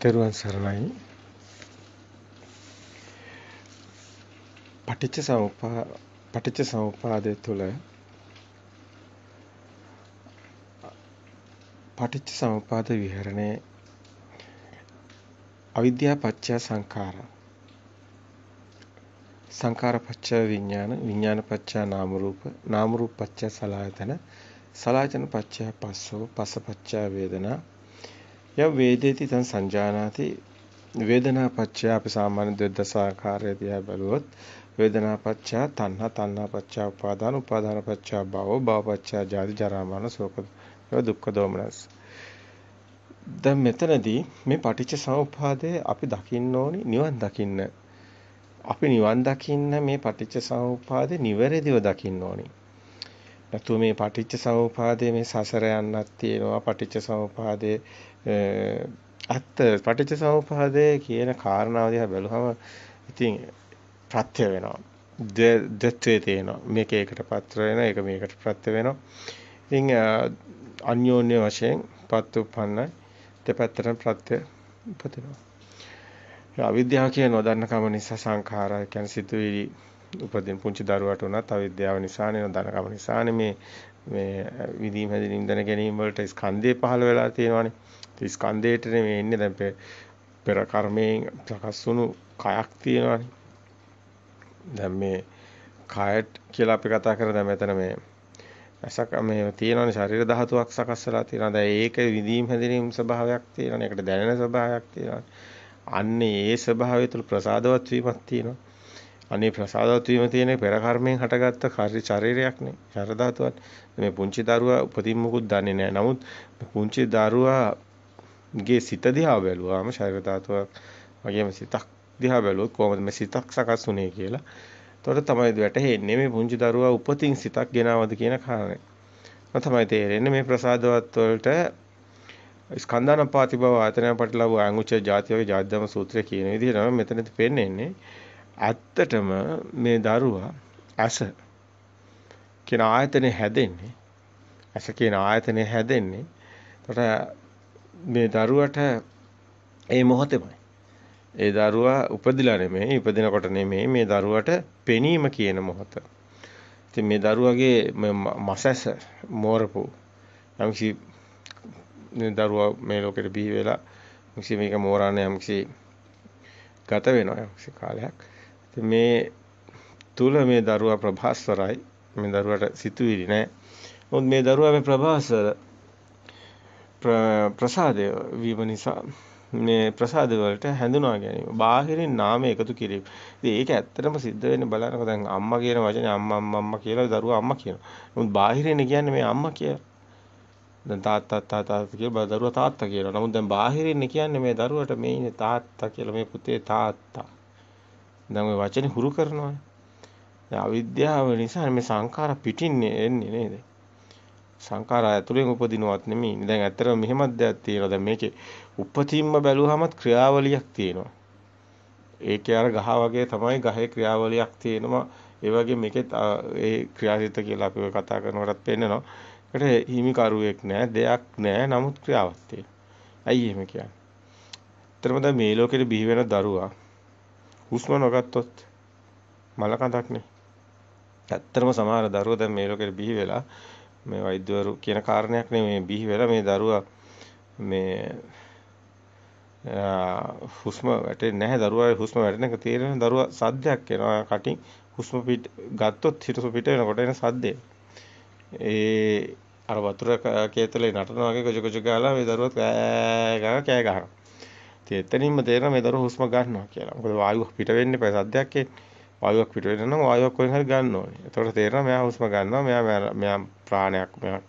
තෙරුවන් සරණයි. පටිච්ච සමුප්පා පටිච්ච සමුප්පාදය තුළ පටිච්ච සමුප්පාද විහරණේ අවිද්‍යා පත්‍ය සංඛාර සංඛාර පත්‍ය විඥාන විඥාන පත්‍ය නාම රූප නාම රූප පත්‍ය සලආයතන සලආයතන පත්‍ය පස්සෝ පස්ස පත්‍ය වේදනා යම් වේදේති තං සංජානාති. වේදනා පච්චය අපි සාමාන්‍ය දෙද්දස ආකාරය දිහා බැලුවොත් වේදනා පච්චය තණ්හා තණ්හා පච්චය උපාදාන උපාදාන පච්චය භව භව පච්චය ජාති ජරා මරණ ශෝක දුක්ඛ දෝමනස් දැන් මෙතනදී මේ පටිච්ච සමුප්පාදය අපි දකින්න ඕනි නිවන් දකින්න. අපි නිවන් දකින්න මේ පටිච්ච සමුප්පාදේ නිවැරදිව දකින්න ඕනි. නැතු මේ පටිච්ච සමුප්පාදේ මේ සසර යන්නක් තියෙනවා පටිච්ච සමුප්පාදේ ඇත්ත පටිච්ච සමුප්පාදයේ කියන කාරණාව දිහා බැලුවම ඉතින් ප්‍රත්‍ය වෙනවා. දෙත්වේ තියෙනවා. මේක ඒකට පත්‍ර වෙනවා, ඒක මේකට ප්‍රත්‍ය වෙනවා. ඉතින් අන්‍යෝන්‍ය වශයෙන් පත් උපන්නයි දෙපැත්තටම ප්‍රත්‍ය උපදිනවා. අවිද්‍යාව කියන නොදන්නකම නිසා සංඛාරය කියන්නේ සිතුවිලි උපදින පුංචි දරුවට උනත් අවිද්‍යාව නිසානේ නොදන්නකම නිසානේ මේ මේ විදීම හැදීම ඉඳන ගැනීම වලට ස්කන්ධය පහළ වෙලා තියෙනවානේ. ඒ ස්කන්ධයට මේ ඉන්නේ දැන් පෙර කර්මයෙන් සකස් වුණු කයක් තියෙනවානේ. දැන් මේ කයත් කියලා අපි කතා කරා දැන් මෙතන මේ අසක මේ තියෙනවානේ ශරීර ධාතුවක් සකස් වෙලා තියෙනවා. දැන් ඒක විදීම් හැදීම් ස්වභාවයක් තියෙනවානේ. ඒකට දැනෙන ස්වභාවයක් තියෙනවා. අන්නේ ඒ ස්වභාවය තුළ ප්‍රසාදවත් වීමක් තියෙනවා. අනේ ප්‍රසාදවත් වීම තියෙන පෙර කර්මයෙන් හටගත්ත කාර්ය ශරීරයක් නේ. ශර ධාතුවක්. මේ පුංචි දරුවා උපතින් මුකුත් දන්නේ නැහැ. නමුත් පුංචි දරුවාගේ සිත දිහා බැලුවාම ශරීර ධාතුවක් වගේම සිතක් දිහා බැලුවොත් කොහොමද මේ සිතක් සකස් වුනේ කියලා. එතකොට තමයි වැටහෙන්නේ මේ පුංචි දරුවා උපතින් සිතක් ගෙනවද කියන කාරණේ. තමයි තේරෙන්නේ මේ ප්‍රසාදවත් වලට ස්කන්ධානපාති බව ආතනය පටලව අංගුච්ච ජාති වගේ ජාත්‍යම සූත්‍රය කියන විදිහටම මෙතනදි පෙන්වන්නේ ඇත්තටම මේ දරුවා ඇස කියන ආයතනේ හැදෙන්නේ ඇස කියන ආයතනේ හැදෙන්නේ එතකොට මේ දරුවට ඒ මොහොතේමයි ඒ දරුවා උපදිලා නෙමෙයි ඉපදිනකොට නෙමෙයි මේ දරුවට පෙනීම කියන මොහොත. ඉතින් මේ දරුවගේ මසැස මෝරපු යම්කිසි දරුවා මේ ලෝකෙට බිහි වෙලා යම්කිසි මේක මෝරන්න යම්කිසි ගත වෙනවා යම්කිසි කාලයක්. මේ තුල මේ දරුවා ප්‍රභාස්වරයි. මේ දරුවට සිතුවිලි නැහැ. මොකද මේ දරුවා මේ ප්‍රභාස්වර ප්‍රසාදය වීම නිසා මේ ප්‍රසාද වලට හැඳුනා ගැනීම. බාහිරින් නාම එකතු කිරීම. ඉතින් ඒක ඇත්තටම සිද්ධ වෙන්නේ බලනකොට දැන් අම්මා කියන වචනේ අම්මා අම්මා අම්මා කියලා දරුවා අම්මා කියනවා. නමුත් බාහිරින් කියන්නේ මේ අම්මා කියලා. දැන් තාත්තා තාත්තා කියලා දරුවා තාත්තා කියනවා. නමුත් දැන් බාහිරින් කියන්නේ මේ දරුවට මේ ඉන්නේ තාත්තා කියලා මේ පුතේ තාත්තා. දැන් ওই වචනේ හුරු කරනවා. දැන් අවිද්‍යාව නිසා මේ සංඛාර පිටින්නේ එන්නේ නේද? සංඛාර ඇතුලෙන් උපදිනවත් නෙමෙයි. දැන් ඇත්තටම මෙහෙමත් දෙයක් තියෙනවා. දැන් මේකේ උපතින්ම බැලුවහමත් ක්‍රියාවලියක් තියෙනවා. ඒකේ අර ගහ වගේ තමයි ගහේ ක්‍රියාවලියක් තියෙනවා. ඒ වගේ මේකෙත් ඒ ක්‍රියාසිත කියලා අපි කතා කරනකොටත් පෙන්නනවා. ඒකට හිමිකරුවෙක් නැහැ, දෙයක් නැහැ, නමුත් ක්‍රියාවක් තියෙනවා. ඇයි එහෙම කියන්නේ? ඇත්තටම දැන් මේ ලෝකෙට බිහි වෙන දරුවා හුස්ම නොගත්තොත් මල කඳක්නේ. ඇත්තටම සමහර දරුවෝ දැන් මේ ලෝකෙට බිහි වෙලා මේ වෛද්‍යවරු කියන කාරණයක් නෙමෙයි බිහි වෙලා මේ දරුවා මේ හුස්ම වැටෙන්නේ නැහැ දරුවා හුස්ම වැටෙන එක තේරෙන දරුවා සද්දයක් එනවා කටින් හුස්ම පිට ගත්තොත් හිතසු පිට වෙනකොට එන සද්දේ ඒ අර වතුර කේතලේ නටනවා වගේ කොච කොච ගාලා මේ දරුවත් කෑ ගා කෑ ගහනවා ඉතින් එතනින්ම තේරෙනවා මේ දරුවා හුස්ම ගන්නවා කියලා. මොකද වායුවක් පිට වෙන්නේ පස්සේ සද්දයක් එන්නේ. වායුවක් පිට වෙන්න නම් වායුවක් කොහෙන් හරි ගන්න ඕනේ. එතකොට තේරෙනවා මෙයා හුස්ම ගන්නවා. මෙයා මෙයා ප්‍රාණයක් මෙයා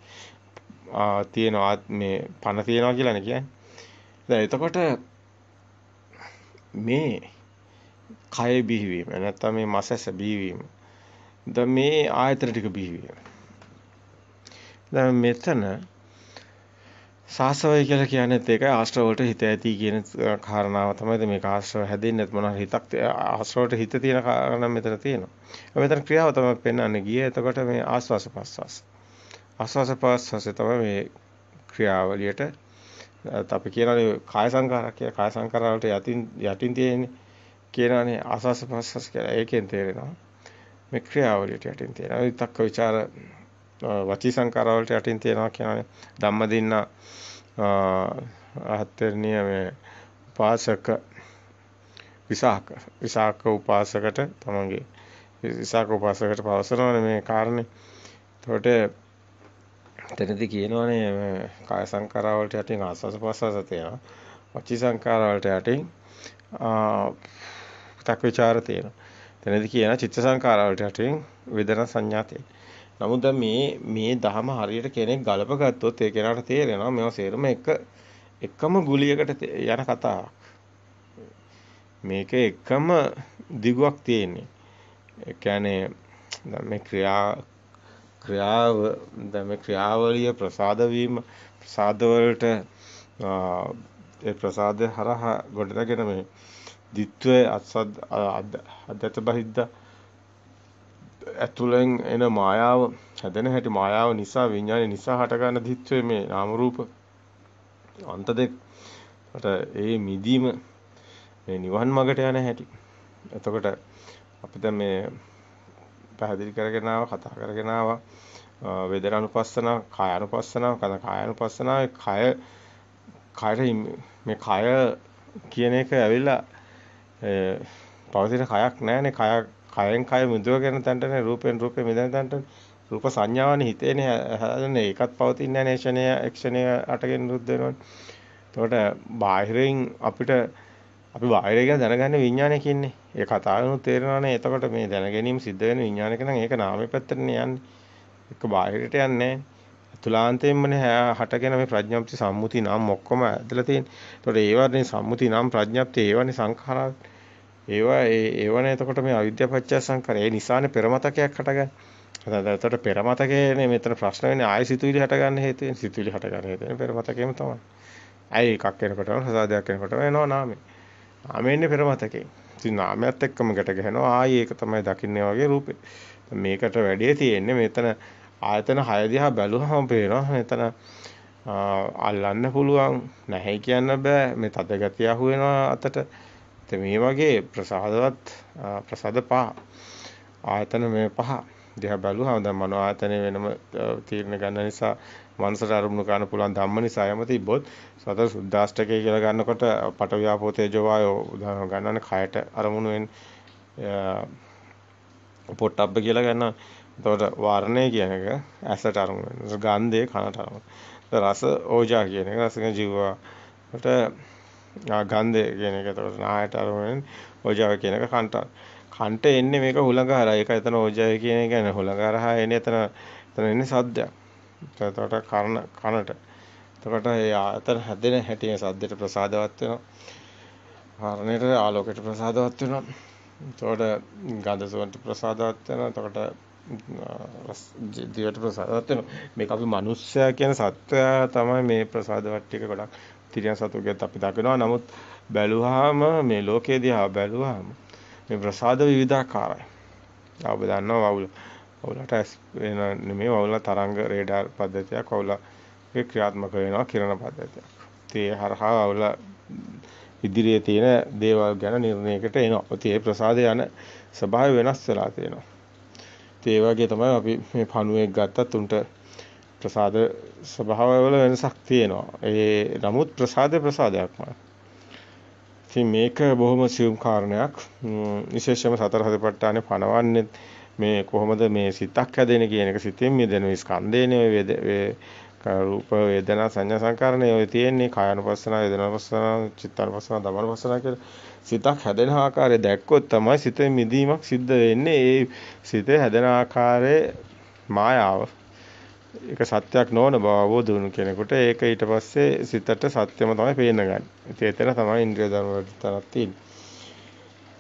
ආ තියෙනවා මේ පණ තියෙනවා කියලානේ කියන්නේ. දැන් එතකොට මේ කය බිහිවීම නැත්නම් මේ මසස බිහිවීම. දැන් මේ ආයතන ටික බිහිවීම. දැන් මෙතන සාසවය කියලා කියන්නේත් ඒකයි ආශ්‍රව වලට හිත ඇති කියන කාරණාව තමයි මේක ආශ්‍රව හැදෙන්නේ මොනවා හිතක් ආශ්‍රවයට හිත තියෙන කාරණා මෙතන තියෙනවා. මෙතන ක්‍රියාව තමයි පෙන්වන්නේ ගියේ. එතකොට මේ ආස්වාස පස්වාස. ආස්වාස පස්වාස තමයි මේ ක්‍රියාවලියට අපි කියනවානේ කාය සංකාරක් කියලා. කාය සංකාර වලට යටින් යටින් තියෙන්නේ කියනවානේ ආසස් ප්‍රසස් කියලා. ඒකෙන් තේරෙනවා. මේ ක්‍රියාවලියට යටින් තියෙනවා. විතක්ක ਵਿਚාර වචී සංකාර වලට යටින් තියෙනවා කියනවානේ. ධම්මදින්න අහතරණිය මේ උපාසක විසාක විසාක උපාසකට තමන්ගේ විසාක උපාසකට පවසනවානේ මේ කාරණේ. එතකොට එතනදී කියනවානේ මේ කාය සංකාර වලට යටින් ආස්වාස ප්‍රසවාස තියෙනවා. වචී සංකාර වලට යටින් තක් ਵਿਚාර තියෙනවා. එතනදී කියන චිත්ත සංකාර වලට යටින් වේදනා සංඥා තියෙනවා. නමුත් දැන් මේ මේ දහම හරියට කෙනෙක් ගලප ගත්තොත් ඒ කෙනාට තේරෙනවා මේවා සේරම එක එකම ගුලියකට යන කතාවක්. මේක එකම දිගුවක් තියෙන්නේ. ඒ කියන්නේ මේ ක්‍රියා ක්‍රියාව දැන් මේ ක්‍රියාවලිය ප්‍රසාද වීම ප්‍රසාද වලට ඒ ප්‍රසාද හරහා ගොඩනගෙන මේ ditthwe අසද්ද අද්දත බහිද්ද ඇතුලෙන් එන මායාව හැදෙන හැටි මායාව නිසා විඥානය නිසා හටගන්න ditthwe මේ නාම රූප අන්ත දෙක. ඒ මිදීම මේ නිවන් මාර්ගට යන හැටි. එතකොට අපි දැන් මේ පැහැදිලි කරගෙන ආවා කතා කරගෙන ආවා. වේදනානුපස්සනාව කායानुපස්සනාව කන කායानुපස්සනාව කය කයට මේ කය කියන එක ඇවිල්ලා පවතින කයක් නැහැනේ කය කයෙන් කය මුදවගෙන තැනටනේ රූපෙන් රූපේ මිදෙන තැනට රූප සංඥාවනේ හිතේනේ හැදෙන්නේ. ඒකත් පවතින්නේ නැහැ ක්ෂණය ක්ෂණය අටගෙන නිරුද්ධ වෙනවනේ. එතකොට බාහිරින් අපිට අපි බාහිරය ගැන දැනගන්නේ විඥානය කියන්නේ ඒ කතාවෙනුත් තේරෙනවානේ. එතකොට මේ දැනගැනීම සිද්ධ වෙන විඥානයක නම් ඒක නාමයේ පැත්තටනේ යන්නේ. එක බාහිරට යන්නේ අතුලාන්තයෙන්මනේ හටගෙන මේ ප්‍රඥප්ති සම්මුති නම් ඔක්කොම ඇදලා තියෙන්නේ. ඒතකොට ඒවනේ සම්මුති නම් ප්‍රඥප්ති ඒවනේ සංඛාරා. ඒවා ඒවනේ එතකොට මේ අවිද්‍යාපච්චය සංඛාර. ඒ නිසානේ පෙරමතකයක් හටගන්නේ. එතකොට පෙරමතකේනේ මෙතන ප්‍රශ්න වෙන්නේ ආය සිතුවිලි හටගන්න හේතු වෙන්නේ. සිතුවිලි හටගන්න හේතු වෙන්නේ පෙරමතකේම තමයි. ඇයි එකක් එනකොටම සසාදයක් එනකොටම එනවා නාමේ. නාමෙන්නේ පෙරමතකේ. ඉතින් නාමයත් එක්කම ගැට ගහනවා ආයි ඒක තමයි දකින්නේ වගේ රූපේ. මේකට වැඩි තියෙන්නේ මෙතන ආයතන 6 දිහා බැලුවම පේනවා මෙතන අල්ලන්න පුළුවන් නැහැ කියන්න බෑ මේ තද ගතිය අහු වෙනවා අතට ඉතින් මේ වගේ ප්‍රසාදවත් ප්‍රසාද පහ ආයතන මේ පහ දිහා බැලුවම දැන් මනෝ ආයතන වෙනම තීරණ ගන්න නිසා මනසට අරමුණු ගන්න පුළුවන් ධම්ම නිසා යම තිබ්බොත් සතර සුද්දාෂ්ටකය කියලා ගන්නකොට පට ව්‍යාපෝ තේජෝ වායෝ උදාහරණ ගන්නනේ කයට අරමුණු වෙන්නේ පොට්ටබ්බ කියලා ගන්නවා එතකොට වර්ණය කියන එක ඇසට අරමුණු වෙනවා. ගන්ධය කනට අරමුණු. රස ඕජා කියන එක රසක ජීවවට ගන්ධය කියන එක එතකොට නායට අරමුණු වෙන ඕජාව කියන එක කන්ට. කන්ට එන්නේ මේක හුලඟ හරහා. ඒක එතන ඕජාව කියන එක කියන්නේ හුලඟ හරහා එන්නේ එතන එතන එන්නේ සද්දයක්. එතකොට කන කනට. එතකොට ඒ ආතන හැදෙන හැටි සද්දයට ප්‍රසාදවත් වෙනවා. වර්ණයට ආලෝකයට ප්‍රසාදවත් වෙනවා. එතකොට ගඳ සුවඳට ප්‍රසාදවත් වෙනවා. එතකොට දිවට ප්‍රසාදවත් වෙනවා. මේක අපි මිනිස්සයා කියන සත්වයා තමයි මේ ප්‍රසාද වට්ටික ගොඩක් තිරියන් සතුගෙත් අපි දකිනවා. නමුත් බැලුවාම මේ ලෝකයේ දිහා බැලුවාම මේ ප්‍රසාද විවිධාකාරයි. ඔබ දන්නවා වවුල. වවුලට වෙන නෙමෙයි වවුල තරංග රේඩාර් පද්ධතියක් වවුල ක්‍රියාත්මක වෙනවා කිරණ පද්ධතියක්. ඒ හරහා වවුල ඉදිරියේ තියෙන දේවල් ගැන නිර්ණයකට එනවා. ඒ ප්‍රසාද යන ස්වභාවය වෙනස් වෙලා තියෙනවා. ඒ වගේ තමයි අපි මේ පණුවෙක් ගත්තත් උන්ට ප්‍රසාද ස්වභාවවල වෙනසක් තියෙනවා. ඒ නමුත් ප්‍රසාද ප්‍රසාදයක්මයි. ඉතින් මේක බොහොම සියුම් කාරණයක්. විශේෂයෙන්ම සතර හදපට්ටානේ පනවන්නේ මේ කොහොමද මේ සිතක් හැදෙන කියන එක සිතෙන් මිදෙන ස්කන්ධේනේ ඔය රූප වේදනා සංඥා සංකාරණේ ඔය තියෙන්නේ කායනුපස්සන වේදනානුපස්සන චිත්තානුපස්සන ධම්මානුපස්සන කියලා සිතක් හැදෙන ආකාරය දැක්කොත් තමයි සිතේ මිදීමක් සිද්ධ වෙන්නේ ඒ සිතේ හැදෙන ආකාරයේ මායාව ඒක සත්‍යයක් නොවන බව අවබෝධ වුණු කෙනෙකුට ඒක ඊට පස්සේ සිතට සත්‍යම තමයි පේන්න ගන්න. ඉතින් එතන තමයි ඉන්ද්‍රිය ධර්ම වලට තරක් තියෙන්නේ.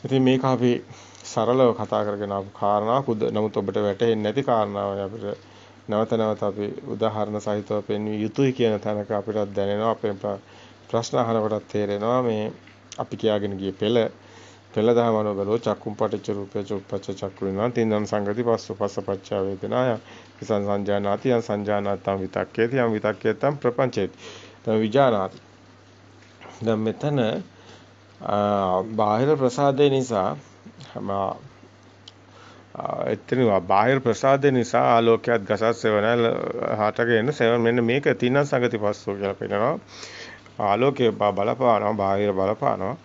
ඉතින් මේක අපි සරලව කතා කරගෙන ආපු කාරණාවක් නමුත් ඔබට වැටහෙන්නේ නැති කාරණාවක් අපිට නැවත නැවත අපි උදාහරණ සහිතව පෙන්විය යුතුයි කියන තැනක අපිට දැනෙනවා අපේ ප්‍රශ්න අහනකොටත් තේරෙනවා මේ අපි කියාගෙන ගිය පෙළ පෙළ දහමනෝ බලෝ චක්කුම් පටිච්ච රූපේ චුප්පච්ච චක්කු වෙනවා තින්නම් සංගති පස්සු පස්සපච්චා වේදනාය කිසං සංජානාති යං සංජානාතං විතක්කේති යං විතක්කේතං ප්‍රපංචේති තම විජානාති දැන් මෙතන බාහිර ප්‍රසාදේ නිසා එතන බාහිර ප්‍රසාදේ නිසා ආලෝකයක් ගසස් සෙවන හටගෙන සෙවන මෙන්න මේක තින සංගති පස්සෝ කියලා පෙන්නනවා ආලෝකය බලපානවා බාහිර බලපානවා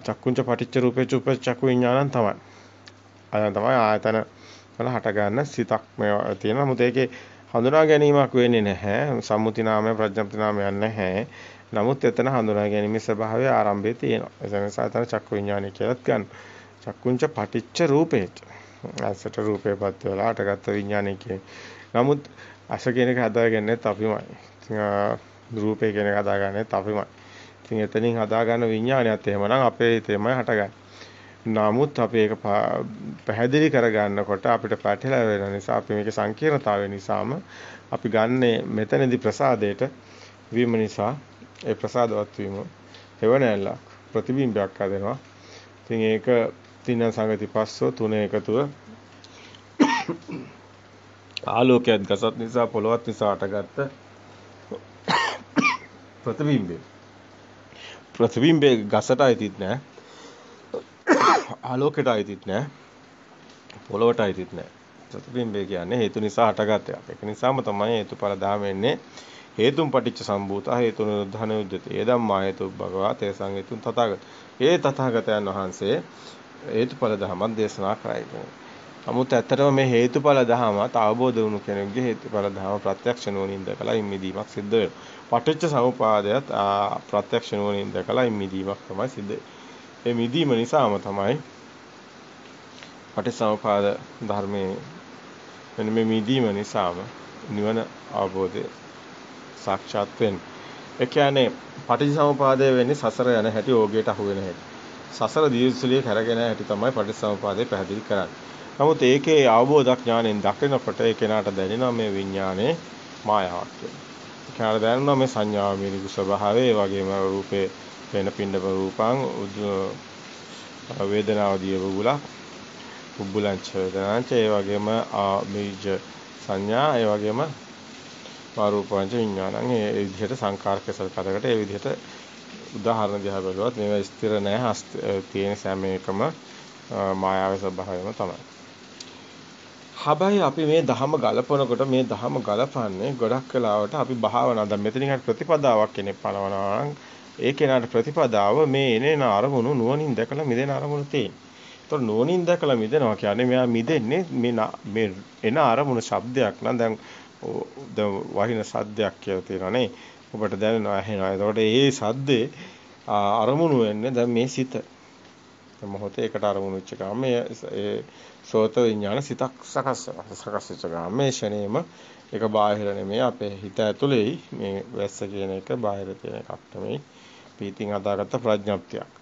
චක්කුංච පටිච්ච රූපේ චුප්ප චක්කු විඥානං තමයි අය තමයි ආයතන වල හට ගන්න සිතක් මේවා තියෙනවා නමුත් ඒකේ හඳුනා ගැනීමක් වෙන්නේ නැහැ සම්මුති නාමය ප්‍රඥප්ති නාමයක් නැහැ නමුත් එතන හඳුනා ගැනීමේ ස්වභාවය ආරම්භයේ තියෙනවා. ඒ නිසා එතන චක්කු විඥානය කියලාත් ගන්න. චක්කුංච පටිච්ච රූපේට. ඇසට රූපේපත් වෙලා අටගත් විඥානය කියන්නේ. නමුත් අස කියන එක හදාගන්නෙත් අපිමයි. රූපේ කියන එක හදාගන්නෙත් අපිමයි. ඉතින් එතනින් හදාගන්න විඥානයත් එහෙමනම් අපේ හිතේමයි හටගන්නේ. නමුත් අපි ඒක පැහැදිලි කරගන්නකොට අපිට පැටලෙලා වෙන නිසා අපි මේකේ සංකීර්ණතාවය නිසාම අපි ගන්නේ මෙතනදී ප්‍රසාදයට වීම නිසා ඒ ප්‍රසාදවත් වීම හේවණැල්ලක් ප්‍රතිබිම්බයක් හදනවා. ඉතින් ඒක තින සංගති පස්සෝ තුන එකතුව ආලෝකයක් ගසත් නිසා පොළවත් නිසා අටගත්ත ප්‍රතිබිම්බය. ප්‍රතිබිම්බේ ගසට අයිතිත් නෑ. ආලෝකයට අයිතිත් නෑ. පොළවට අයිතිත් නෑ. ප්‍රතිබිම්බය කියන්නේ හේතු නිසා හටගත් එකක්. ඒක නිසාම තමයි හේතුඵල ධාම වෙන්නේ හේතුම් පටිච්ච සම්භූතා හේතු නිරුද්ධන යුද්ධති. ඒ ධම්මා හේතු භගවා තේසං හේතුන් තථාගත. ඒ තථාගතයන් වහන්සේ හේතුඵල ධමයක් දේශනා කරයි. නමුත් ඇත්තටම මේ හේතුඵල ධමයට අවබෝධ වුණු කෙනෙකුගේ හේතුඵල ධම ප්‍රත්‍යක්ෂ නුවණින් දැකලා ඉම්මිදීමක් සිද්ධ වෙනවා. පටිච්ච සමුපාදයට ප්‍රත්‍යක්ෂ නුවණින් දැකලා ඉම්මිදීමක් තමයි සිද්ධ ඒ මිදීම නිසාම තමයි පටිච්චසමුපාද ධර්මයේ මෙන්න මේ මිදීම නිසාම නිවන අවබෝධය සාක්ෂාත් වෙන්නේ. ඒ කියන්නේ පටිච්චසමුපාදය වෙන්නේ සසර යන හැටි ඕගේට අහු වෙන හැටි. සසර දීර්ඝසුලිය කරගෙන හැටි තමයි පටිච්චසමුපාදය පැහැදිලි කරන්නේ. නමුත් ඒකේ අවබෝධ ඥාණයෙන් දකිනකොට ඒ කෙනාට දැනෙනවා මේ විඥානයේ මායාවක් කියලා. ඒ කෙනාට දැනෙනවා මේ සංඥාව මිනිකු ස්වභාවය, ඒ වගේම රූපේ වෙන පින්ඩම රූපං වේදනාව දියවුලක් උබ්බුලංච වේදනාංච ඒ වගේම ආමීජ සංඥා ඒ වගේම ස්වරූපංච විඥානං ඒ විදිහට සංකාරක සල්කඩකට ඒ විදිහට උදාහරණ දිහා බැලුවත් මේවා ස්ථිර නැහැ තියෙන සෑම එකම මායාවේ ස්වභාවයම තමයි. හැබැයි අපි මේ ධහම ගලපනකොට මේ ධහම ගලපන්නේ ගොඩක් වෙලාවට අපි භාවනා දැන් මෙතනින් හරි ප්‍රතිපදාවක් කෙනෙක් පනවනවා නම් ඒ කෙනාට ප්‍රතිපදාව මේ එනේන අරමුණු නුවණින් දැකලා මිදෙන අරමුණු තියෙන. ඒතකොට නුවණින් දැකලා මිදෙනවා කියන්නේ මෙයා මිදෙන්නේ මේ මේ එන අරමුණු શબ્දයක් නම් දැන් දැන් වහින සද්දයක් කියලා තියෙනවානේ. ඔබට දැනෙනවා ඇහෙනවා. එතකොට ඒ සද්දේ අරමුණු වෙන්නේ දැන් මේ සිත. දැන් මොහොතේ එකට අරමුණු වෙච්ච ගමන් මේ ඒ සෝත විඥාන සිතක් සකස් සකස් වෙච්ච ගමන් මේ ෂණේම ඒක බාහිර නෙමෙයි අපේ හිත ඇතුලේ මේ වැස්ස කියන එක බාහිර තියෙන එකක් නෙමෙයි. පීතින් හදාගත්ත ප්‍රඥප්තියක්.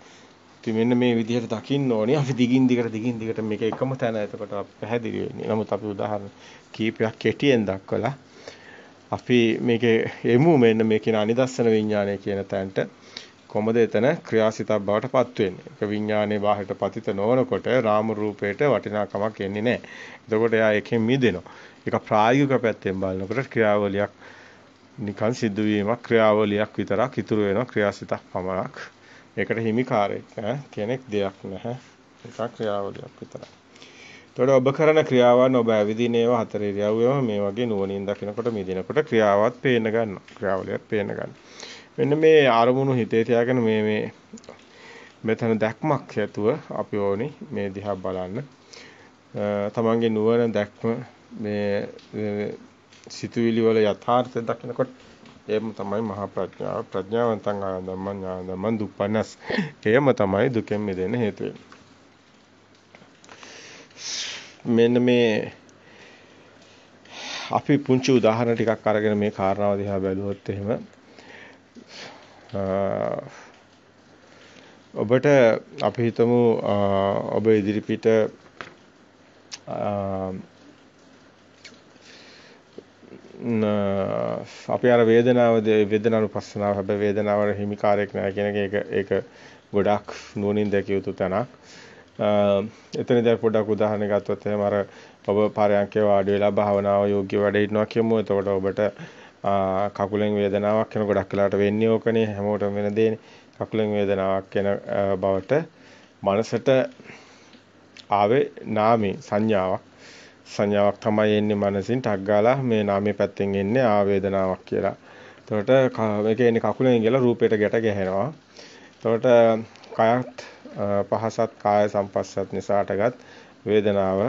ඉතින් මෙන්න මේ විදිහට දකින්න ඕනේ අපි දිගින් දිගට දිගින් දිගට මේක එකම තැන එතකොට පැහැදිලි වෙන්නේ. නමුත් අපි උදාහරණ කීපයක් කෙටියෙන් දක්වලා අපි මේකේ එමු මෙන්න මේ කියන අනිදස්සන විඥානය කියන තැනට කොහොමද එතන ක්‍රියාසිතක් බවට පත් වෙන්නේ. ඒක විඥානයේ බාහිරට පතිත නොවනකොට රාම රූපයට වටිනාකමක් එන්නේ නැහැ. එතකොට එයා එකෙන් මිදෙනවා. ඒක ප්‍රායෝගික පැත්තෙන් බලනකොට ක්‍රියාවලියක් නිකන් සිදුවීමක් ක්‍රියාවලියක් විතරක් ඉතුරු වෙනවා ක්‍රියාසිතක් පමණක්. ඒකට හිමිකාරයෙක් කෙනෙක් දෙයක් නැහැ. ඒක ක්‍රියාවලියක් විතරයි. එතකොට ඔබ කරන ක්‍රියාවන් ඔබ ඇවිදින ඒවා හතර ඉරියව්වෙම මේ වගේ නුවණින් දකිනකොට මිදිනකොට ක්‍රියාවත් පේන්න ගන්නවා. ක්‍රියාවලියක් පේන්න ගන්නවා. මෙන්න මේ අරමුණු හිතේ තියාගෙන මේ මේ මෙතන දැක්මක් ඇතුව අපි ඕනි මේ දිහා බලන්න. තමන්ගේ නුවණ දැක්ම මේ සිතුවිලි වල යථාර්ථය දකිනකොට එයම තමයි මහා ප්‍රඥාව. ප්‍රඥාවන්තං ආනන්දමං ඥානදමං දුප්පනස්. එයම තමයි දුකෙන් මිදෙන්න හේතු වෙන්නේ. මෙන්න මේ අපි පුංචි උදාහරණ ටිකක් අරගෙන මේ කාරණාව දිහා බැලුවොත් එහෙම ඔබට අපි හිතමු ඔබ ඉදිරිපිට අපි අර වේදනාව වේදනානුපස්සනාව හැබැයි වේදනාවර හිමිකාරයක් නැහැ කියන එක ඒක ගොඩක් නුවණින් දැකිය යුතු තැනක්. එතනදී පොඩ්ඩක් උදාහරණයක් ගත්තොත් එහෙම අර ඔබ පාරයන්කේ වාඩි වෙලා භාවනාව යෝග්‍ය වැඩ ඉන්නවා කියමු. එතකොට ඔබට කකුලෙන් වේදනාවක් එන ගොඩක් වෙලාට වෙන්නේ ඕකනේ හැමෝටම වෙන දේනේ. කකුලෙන් වේදනාවක් එන බවට මනසට ආවේ නාමේ සංඥාවක්. සංඥාවක් තමයි එන්නේ මනසින් ටක් ගාලා මේ නාමයේ පැත්තෙන් එන්නේ ආවේදනාවක් කියලා. එතකොට මේක එන්නේ කකුලෙන් ගිහලා රූපයට ගැට ගැහෙනවා. එතකොට කයත් පහසත් කාය සම්පස්සත් නිසාටගත් වේදනාව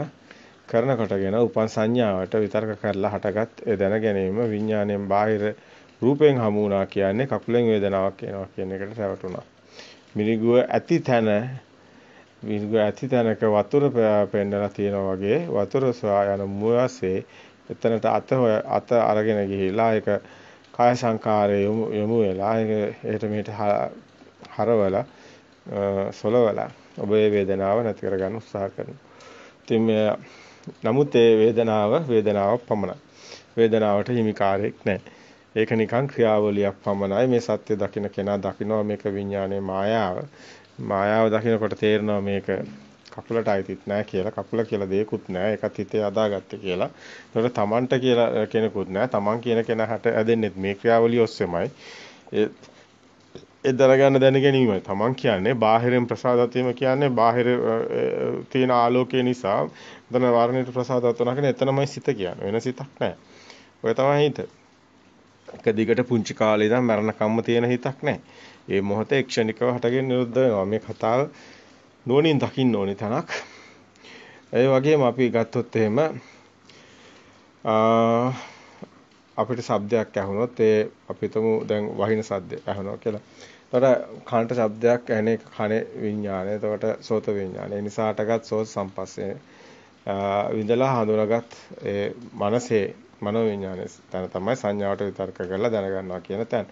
කරන කොටගෙන උපන් සංඥාවට විතර්ක කරලා හටගත් ඒ දැන ගැනීම විඥාණයෙන් බාහිර රූපයෙන් හමු වුණා කියන්නේ කකුලෙන් වේදනාවක් එනවා කියන එකට රැවටුණා. මිරිගුව ඇති තැන මිරිගුව ඇති තැනක වතුර පෙන්නලා තියෙනවා වගේ වතුර සොයා යන මුවසේ එතනට අත අත අරගෙන ගිහිලා ඒක කාය සංකාරය යොමු යොමු වෙලා ඒක එහෙට මෙහෙට හරවලා සොලවලා ඔබේ වේදනාව නැති කරගන්න උත්සාහ කරනවා. ඉතින් නමුත් ඒ වේදනාව වේදනාවක් පමණයි. වේදනාවට හිමිකාරයක් නැහැ. ඒක නිකන් ක්‍රියාවලියක් පමණයි. මේ සත්‍ය දකින්න කෙනා දකිනවා මේක විඥානයේ මායාව. මායාව දකිනකොට තේරෙනවා මේක කකුලට අයිතිත් නැහැ කියලා. කකුල කියලා දෙයක්වත් නැහැ. ඒකත් හිතේ අදාගත්තේ කියලා. ඒකට තමන්ට කියලා කෙනෙකුත් නැහැ. තමන් කියන කෙනාට ඇදෙන්නේ මේ ක්‍රියාවලිය ඔස්සේමයි. ඒ ඒ දැනගන්න දැන ගැනීමයි. තමන් කියන්නේ බාහිරින් ප්‍රසාදත් කියන්නේ බාහිර තියෙන ආලෝකය නිසා එතන වර්ණයට ප්‍රසාදවත් වෙනවා කියන්නේ එතනමයි සිත කියන්නේ. වෙන සිතක් නැහැ. ඔය තමයි හිත. එක දිගට පුංචි කාලේ ඉඳන් මරණ කම්ම තියෙන හිතක් නැහැ. ඒ මොහොතේ ක්ෂණිකව හටගෙන නිරුද්ධ වෙනවා. මේ කතාව නෝනින් දකින්න ඕනි තනක්. ඒ වගේම අපි ගත්තොත් එහෙම අපිට ශබ්දයක් ඇහුනොත් ඒ අපිටම දැන් වහින ශබ්දය ඇහුනවා කියලා. එතකොට කනට ශබ්දයක් ඇහෙන එක කනේ විඥානය. එතකොට සෝත විඥානය. ඒ නිසාටගත් සෝත සම්පස්සේ විඳලා හඳුනාගත් ඒ මනසේ මනෝ විඥානයේ තන තමයි සංඥාවට විතර්ක කරලා දැනගන්නවා කියන තැන.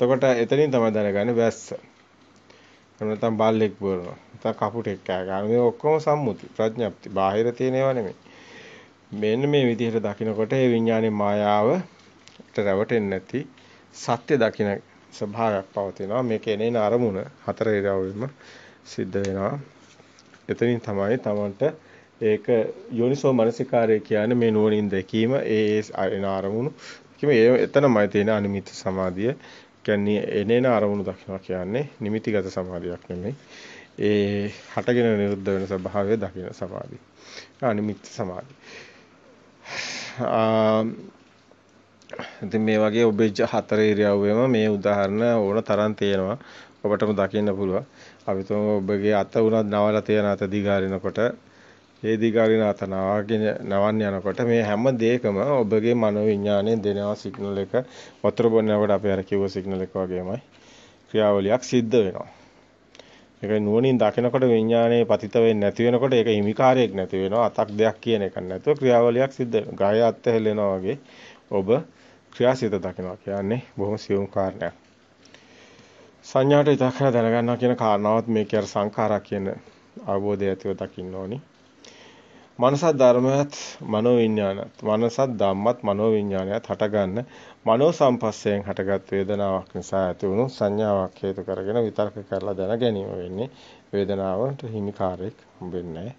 එතකොට එතනින් තමයි දැනගන්නේ වැස්ස. එහෙම නැත්නම් බල්ලෙක් බොරනවා. නැත්නම් කපුටෙක් කෑ ගන්නවා. මේ ඔක්කොම සම්මුති ප්‍රඥප්ති. බාහිර තියෙන ඒවා නෙමෙයි. මෙන්න මේ විදිහට දකිනකොට ඒ විඥානයේ මායාවට රැවටෙන්නේ නැති සත්‍ය දකින ස්වභාවයක් පවතිනවා. මේක එනේන අරමුණ හතර ඉරවුවෙම සිද්ධ වෙනවා. එතනින් තමයි තමන්ට ඒක යෝනිසෝ මනසිකාරය කියන්නේ මේ නුවණින් දැකීම ඒ එන අරමුණු කිම ඒ එතනමයි තියෙන අනිමිත් සමාධිය. කියන්නේ එනේන අරමුණු දකිනවා කියන්නේ නිමිතිගත සමාධියක් නෙමෙයි. ඒ හටගෙන නිරුද්ධ වෙන ස්වභාවය දකින සමාධිය. අනිමිත් සමාධිය. ඉතින් මේ වගේ ඔබේ හතර ඉරියව්වෙම මේ උදාහරණ ඕන තරම් තියෙනවා. ඔබටම දකින්න පුළුවන්. අපි තුම ඔබගේ අත උනත් නවලා තියෙන අත දිගාරිනකොට ඒ දිගාරින අත නවාගෙන නවන්න යනකොට මේ හැම දෙයකම ඔබගේ මනෝවිඤ්ඤාණය දෙනවා සිග්නල් එක වතුර බොන්නකොට අපි අර කිව්ව සිග්නල් එක වගේමයි ක්‍රියාවලියක් සිද්ධ වෙනවා. ඒක නුවණින් දකිනකොට විඤ්ඤාණය පතිත වෙන්නේ නැති වෙනකොට ඒක හිමිකාරයක් නැති වෙනවා. අතක් දෙයක් කියන එකක් නැතුව ක්‍රියාවලියක් සිද්ධ වෙනවා. ගාය අත් හැලෙනවා වගේ ඔබ ක්‍රියාසිත දකිනවා කියන්නේ බොහොම සියුම් කාරණයක්. සංඥාට ඉතක් දැනගන්නවා කියන කාරණාවත් මේකේ අර සංඛාරා කියන අවබෝධය ඇතිව දකින්න ඕනි. මනසත් ධර්මයත් මනෝවිඤ්ඤාණයත් මනසත් ධම්මත් මනෝවිඤ්ඤාණයත් හටගන්න මනෝ සම්පස්සයෙන් හටගත් වේදනාවක් නිසා ඇති වුණු සංඥාවක් හේතු කරගෙන විතර්ක කරලා දැන ගැනීම වෙන්නේ වේදනාවට හිමිකාරයක් හම්බෙන්නේ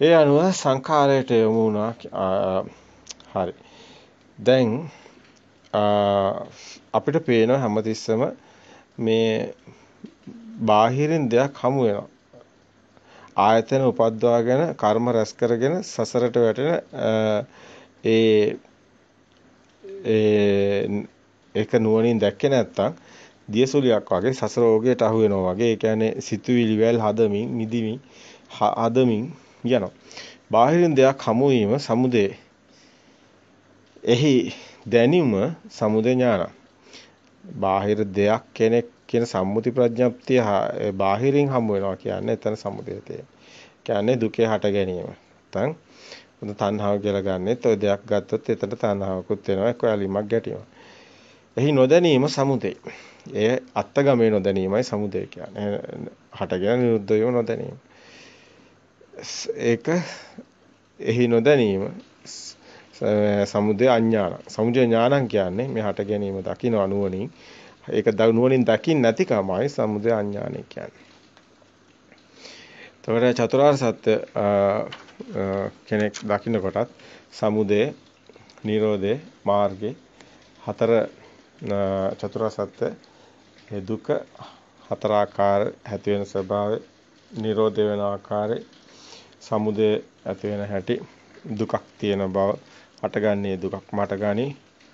ඒ අනුව සංඛාරයට යොමු වුණා හරි. දැන් අපිට පේන හැමතිස්සම මේ බාහිරින් දෙයක් හමු වෙනවා. ආයතන උපද්දවාගෙන කර්ම රැස් කරගෙන සසරට වැටෙන ඒ ඒ ඒක නුවණින් දැක්කේ නැත්තම් දියසුලියක් වගේ සසර ඕගයට අහු වෙනවා වගේ ඒ කියන්නේ සිතුවිලි වැල් හදමින් නිදිමින් හදමින් යනවා. බාහිරින් දෙයක් හමු වීම සමුදේ. එහි දැනීම සමුදේ ඥාන. බාහිර දෙයක් කෙනෙක් කියන සම්මුති ප්‍රඥප්තිය බාහිරින් හමු වෙනවා කියන්නේ එතන සමුදයතේ. කියන්නේ දුකේ හට ගැනීම. නැත්නම් උද තණ්හාව කියලා ගන්නෙත් ඔය දෙයක් ගත්තොත් එතන තණ්හාවකුත් වෙනවා එක්ක ඇලීමක් ගැටීමක්. එහි නොදැනීම සමුදේ. එය අත්තගමේ නොදැනීමයි සමුදේ කියන්නේ. හටගෙන නිරුද්ධ වීම නොදැනීම. ඒක එහි නොදැනීම සමුදය අඥාන. සමුදය ඥානං කියන්නේ මේ හට ගැනීම දකින්න අනුවණින් ඒක නුවණින් දකින්න නැතිකමයි සමුදය අඥානය කියන්නේ. එතකොට චතුරාර්ය සත්‍ය කෙනෙක් දකින්න කොටත් සමුදය, නිරෝධය, මාර්ගේ හතර චතුරාර්ය සත්‍ය ඒ දුක හතර ආකාර ඇති වෙන ස්වභාවය නිරෝධ වෙන ආකාරය සමුදය ඇති වෙන හැටි දුකක් තියෙන බව හටගන්නේ දුකක් මට ගනි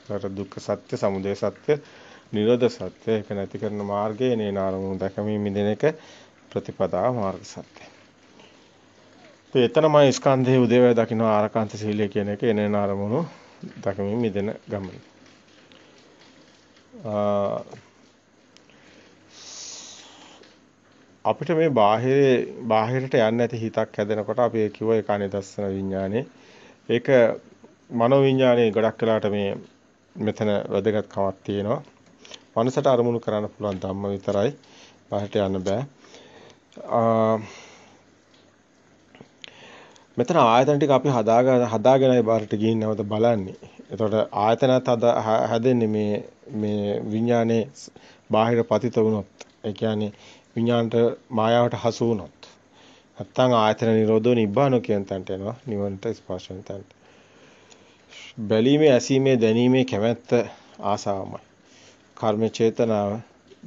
ඒකට දුක්ඛ සත්‍ය සමුදය සත්‍ය නිරෝධ සත්‍ය ඒක නැති කරන මාර්ගයේ නේනාරමුණු දැකීමේ මිදෙන එක ප්‍රතිපදා මාර්ග සත්‍ය. ඒ එතනමයි ස්කන්ධයේ උදේවැය දකින්න ආරකාන්ත සීලය කියන එක එනේන අරමුණු දකිමින් මිදෙන ගමන. අපිට මේ බාහිරේ බාහිරට යන්නේ නැති හිතක් හැදෙනකොට අපි කිව්ව ඒක අනිදස්සන විඥානේ. ඒක මනෝ විඥානේ ගොඩක් වෙලාට මේ මෙතන වැදගත්කමක් තියෙනවා. මනසට අරමුණු කරන්න පුළුවන් ධම්ම විතරයි. බාහිරට යන්න බෑ. මෙතන ආයතන ටික අපි හදාගෙන හදාගෙනයි බාහිරට ගිහින් නැවත බලන්නේ. එතකොට ආයතනත් හැදෙන්නේ මේ මේ විඥානේ බාහිර පතිත වුණොත්. ඒ කියන්නේ විඥාණයට මායාවට හසු වුණොත්. නැත්තම් ආයතන නිරෝධෝ නිබ්බානෝ කියන තැනට එනවා. නිවනට ස්පර්ශන තැනට. බැලීමේ ඇසීමේ දැනීමේ කැමැත්ත ආසාවමයි. කර්ම චේතනාව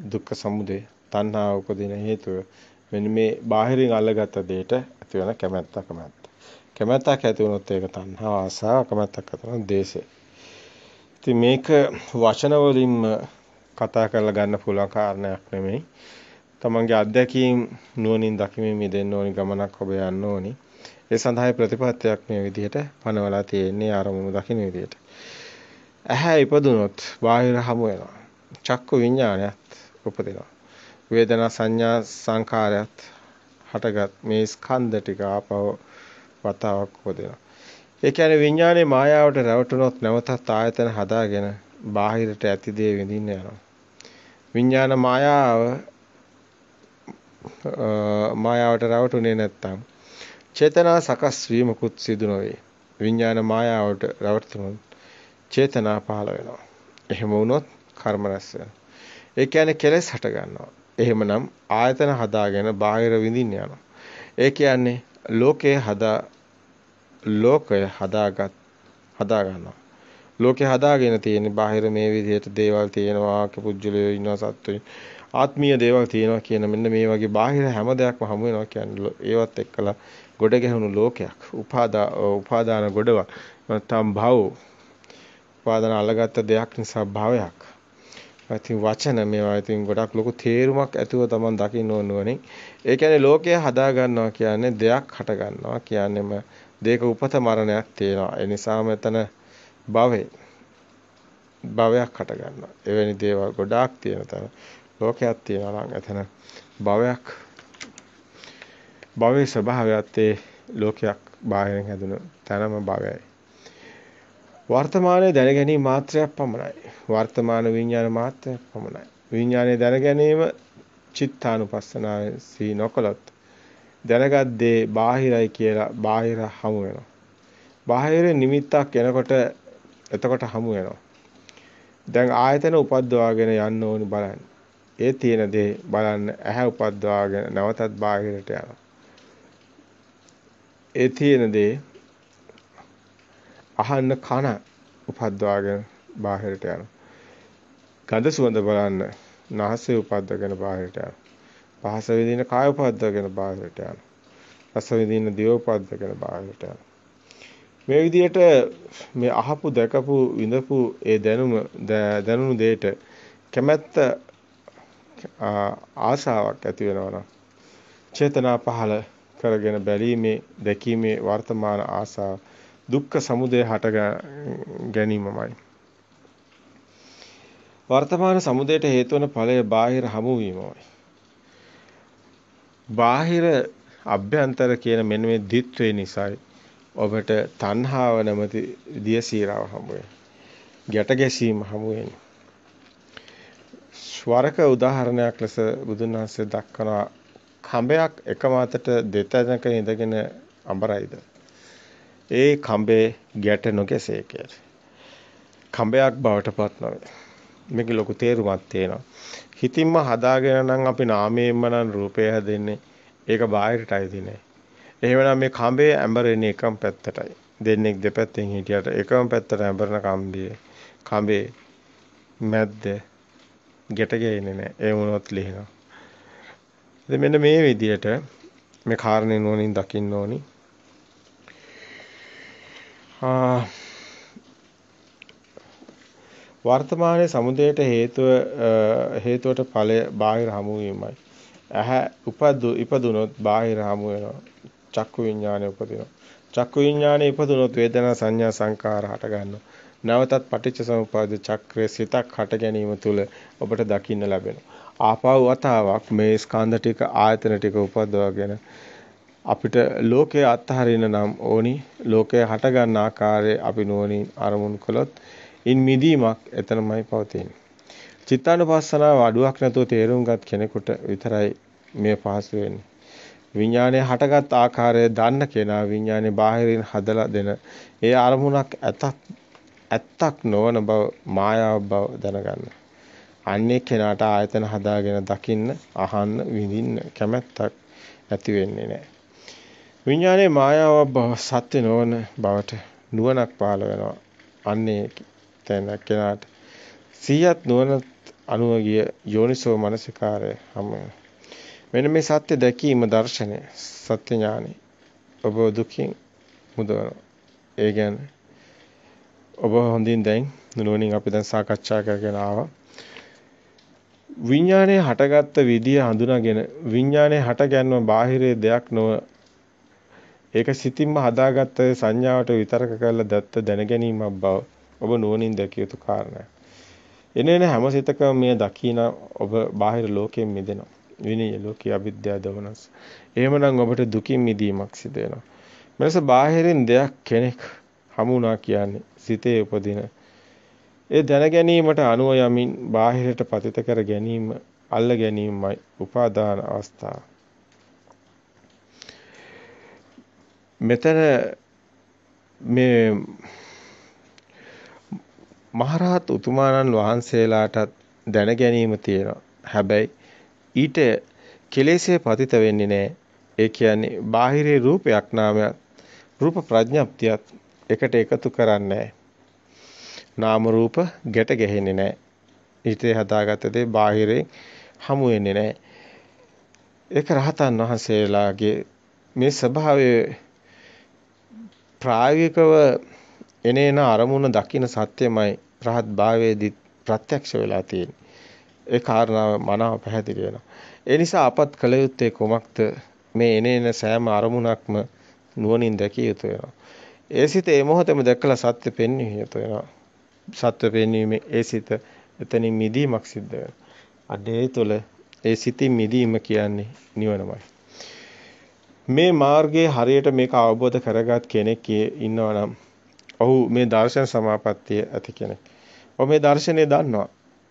දුක්ඛ සමුදය තණ්හා උපදින හේතුව මෙන්න මේ බාහිරින් අල්ලගත්ත දෙයට ඇති වෙන කැමැත්ත කැමැත්ත. කැමැත්තක් ඇති වුණොත් ඒක තණ්හා ආසාව කැමැත්තක් ඇති වුණොත් දේශය. ඉතින් මේක වචන වලින්ම කතා කරලා ගන්න පුළුවන් කාරණයක් නෙමෙයි. තමන්ගේ අත්දැකීම් නුවණින් දකිමින් මිදෙන්න ඕනි ගමනක් ඔබ යන්න ඕනි. ඒ සඳහා ප්‍රතිපත්තියක් මේ විදිහට පනවලා තියෙන්නේ ආරමුණු දකින්න විදිහට. ඇහැ ඉපදුනොත් බාහිර හමු වෙනවා. චක්කු විඥානයත් උපදිනවා. වේදනා සංඥා සංකාරයත් හටගත් මේ ස්කන්ධ ටික ආපව වතාවක් උපදිනවා. ඒ කියන්නේ විඥානේ මායාවට රැවටුනොත් නැවතත් ආයතන හදාගෙන බාහිරට ඇති දේ විඳින්න යනවා. විඥාන මායාව මායාවට රැවටුනේ නැත්තම් චේතනා සකස් වීමකුත් සිදු නොවේ. විඥාන මායාවට රැවටුනොත් චේතනා පහළ වෙනවා. එහෙම වුණොත් කර්ම රැස් වෙනවා. ඒ කියන්නේ කෙලෙස් හට ගන්නවා. එහෙමනම් ආයතන හදාගෙන බාහිර විඳින්න යනවා. ඒ කියන්නේ ලෝකේ හදා ලෝකය හදාගත් හදා ගන්නවා. ලෝකේ හදාගෙන තියෙන බාහිර මේ විදිහට දේවල් තියෙනවා පුජ්‍යලයෝ ඉන්නවා සත්වයෝ ආත්මීය දේවල් තියෙනවා කියන මෙන්න මේ වගේ බාහිර හැම දෙයක්ම හමු වෙනවා කියන්නේ ඒවත් එක්කලා ගොඩ ගැහුණු ලෝකයක් උපාදා උපාදාන ගොඩවක් නැත්නම් භව උපාදාන අලගත්ත දෙයක් නිසා භවයක් ඉතින් වචන මේවා ඉතින් ගොඩක් ලොකු තේරුමක් ඇතුව තමන් දකින්න ඕනවනේ. ඒ කියන්නේ ලෝකය හදා ගන්නවා කියන්නේ දෙයක් හට ගන්නවා කියන්නේම දෙයක උපත මරණයක් තියෙනවා. ඒ නිසා මෙතන භවේ භවයක් හට ගන්නවා. එවැනි දේවල් ගොඩාක් තියෙන තැන ලෝකයක් තියෙනවා නම් එතන භවයක් භවයේ ස්වභාවයත් ඒ ලෝකයක් බාහිරින් හැදුණු තැනම භවයයි. වර්තමානයේ දැනගැනීම මාත්‍රයක් පමණයි. වර්තමාන විඥාන මාත්‍රයක් පමණයි. විඥානයේ දැනගැනීම චිත්තානුපස්සනාවේ සී නොකලොත් දැනගත් දේ බාහිරයි කියලා බාහිර හමු වෙනවා. බාහිර නිමිත්තක් එනකොට එතකොට හමු වෙනවා. දැන් ආයතන උපද්දවාගෙන යන්න ඕනි බලන්න. ඒ තියෙන දේ බලන්න ඇහැ උපද්දවාගෙන නැවතත් බාහිරට යනවා. ඒ තියෙන දේ අහන්න කන උපද්දවාගෙන බාහිරට යනවා. ගඳ සුවඳ බලන්න නාසය උපද්දගෙන බාහිරට යනවා. පහස විඳින කාය උපද්දගෙන බාහිරට යනවා. රස විඳින දිව උපද්දගෙන බාහිරට යනවා. මේ විදිහට මේ අහපු දැකපු විඳපු ඒ දැනුම දැනුණු දෙයට කැමැත්ත ආශාවක් ඇති වෙනවා නම් චේතනා පහළ කරගෙන බැලීමේ දැකීමේ වර්තමාන ආශාව දුක්ඛ සමුදය හට ගැනීමමයි. වර්තමාන සමුදයට හේතු වන ඵලය බාහිර හමු වීමමයි. බාහිර අභ්‍යන්තර කියන මෙන්න මේ ditthවේ නිසායි ඔබට තණ්හාව නැමැති දියසීරාව හමු වෙන්නේ. ගැට ගැසීම හමු වෙන්නේ. ස්වරක උදාහරණයක් ලෙස බුදුන් වහන්සේ දක්වන කඹයක් එකම අතට දෙතැනක ඉඳගෙන අඹරයිද ඒ කඹේ ගැට නොගැසේ කියලා. කඹයක් බවට පත් නොවේ. මේක ලොකු තේරුමක් තියෙනවා. හිතින්ම හදාගෙන නම් අපි නාමයෙන්ම නම් රූපය හැදෙන්නේ. ඒක බාහිරටයි දිනේ. එහෙමනම් මේ කඹේ ඇඹරෙන්නේ එකම පැත්තටයි. දෙන්නෙක් දෙපැත්තෙන් හිටියට එකම පැත්තට ඇඹරන කම්බියේ කඹේ මැද්ද ගැට ගෑනේ නැහැ. ඒ වුණොත් ලිහිනවා. ඉතින් මෙන්න මේ විදියට මේ කාරණේ නෝනින් දකින්න ඕනි. වර්තමානයේ සමුදයට හේතුව හේතුවට ඵලය බාහිර හමු වීමයි. ඇහැ උපදු ඉපදුනොත් බාහිර හමු වෙනවා. චක්කු විඥානය උපදිනවා. චක්කු විඥානය ඉපදුනොත් වේදනා සංඥා සංකාර හට ගන්නවා. නැවතත් පටිච්ච සමුප්පාද චක්‍රයේ සිතක් හට ගැනීම තුළ ඔබට දකින්න ලැබෙනවා. ආපහු වතාවක් මේ ස්කන්ධ ටික ආයතන ටික උපදවාගෙන අපිට ලෝකයේ අත්හරින්න නම් ඕනි ලෝකයේ හට ගන්න ආකාරය අපි නුවණින් අරමුණු කළොත් ඉන් මිදීමක් එතනමයි පවතින්නේ. චිත්තානුපස්සනාව අඩුවක් නැතුව තේරුම්ගත් කෙනෙකුට විතරයි මේ පහසු වෙන්නේ. විඥානය හටගත් ආකාරය දන්න කෙනා විඥානේ බාහිරින් හදලා දෙන ඒ අරමුණක් ඇතක් ඇත්තක් නොවන බව මායාව බව දැනගන්න. අන්නේ කෙනාට ආයතන හදාගෙන දකින්න, අහන්න, විඳින්න කැමැත්තක් ඇති වෙන්නේ නැහැ. විඥානේ මායාවක් බව සත්‍ය නොවන බවට නුවණක් පහළ වෙනවා. අන්නේ තැන කෙනාට සියත් නුවණත් අනුව ගිය යෝනිසෝ මනසිකාරය හමු වෙනවා. මෙන්න මේ සත්‍ය දැකීම දර්ශනය සත්‍ය ඥානෙ ඔබ දුකින් මුදවනවා. ඒ කියන්නේ ඔබ හොඳින් දැන් නුවණින් අපි දැන් සාකච්ඡා කරගෙන ආවා. විඥානයේ හටගත්ත විදිය හඳුනාගෙන විඥානයේ හටගන්ම බාහිරේ දෙයක් නොව ඒක සිතින්ම හදාගත්ත සංඥාවට විතරක කරලා දත්ත දැනගැනීමක් බව ඔබ නුවණින් දැකිය යුතු කාරණයක්. එනේන හැම සිතකම මේ දකින ඔබ බාහිර ලෝකයෙන් මිදෙනවා. විනය ලෝකයේ අවිද්‍යාව දවනස්. එහෙමනම් ඔබට දුකින් මිදීමක් සිදු වෙනවා. මෙලෙස බාහිරින් දෙයක් කෙනෙක් හමුණා කියන්නේ සිතේ උපදින ඒ දැන ගැනීමට අනුව යමින් බාහිරට පතිත කර ගැනීම අල්ල ගැනීමයි උපාදාන අවස්ථාව. මෙතන මේ මහරහත් උතුමාණන් වහන්සේලාටත් දැන ගැනීම තියෙනවා. හැබැයි ඊට කෙලෙසේ පතිත වෙන්නේ නැහැ. ඒ කියන්නේ බාහිරේ රූපයක් නාමයක් රූප ප්‍රඥප්තියත් එකට එකතු කරන්නේ නාම රූප ගැට ගැහෙන්නේ නැහැ. ඊටේ හදාගත්ත දේ බාහිරේ හමු වෙන්නේ නැහැ. ඒක රහතන් වහන්සේලාගේ මේ ස්වභාවය ප්‍රායෝගිකව එනේන අරමුණ දකින්න සත්‍යමයි රහත් භාවයේදී ප්‍රත්‍යක්ෂ වෙලා තියෙන්නේ. ඒ කාරණාව මනාව පැහැදිලි වෙනවා. ඒ නිසා අපත් කළ යුත්තේ කුමක්ද? මේ එනේන සෑම අරමුණක්ම නුවණින් දැකිය යුතු වෙනවා. ඒ සිත ඒ මොහොතේම දැකලා සත්‍ය පෙන්විය යුතු වෙනවා. සත්‍ය පෙන්වීමේ ඒ සිත එතනින් මිදීමක් සිද්ධ වෙනවා. අඩේ තුළ ඒ සිතින් මිදීම කියන්නේ නිවනමයි. මේ මාර්ගයේ හරියට මේක අවබෝධ කරගත් කෙනෙක් ඉන්නවා නම් ඔහු මේ දර්ශන සමාපත්තිය ඇති කෙනෙක්. ඔහු මේ දර්ශනය දන්නවා.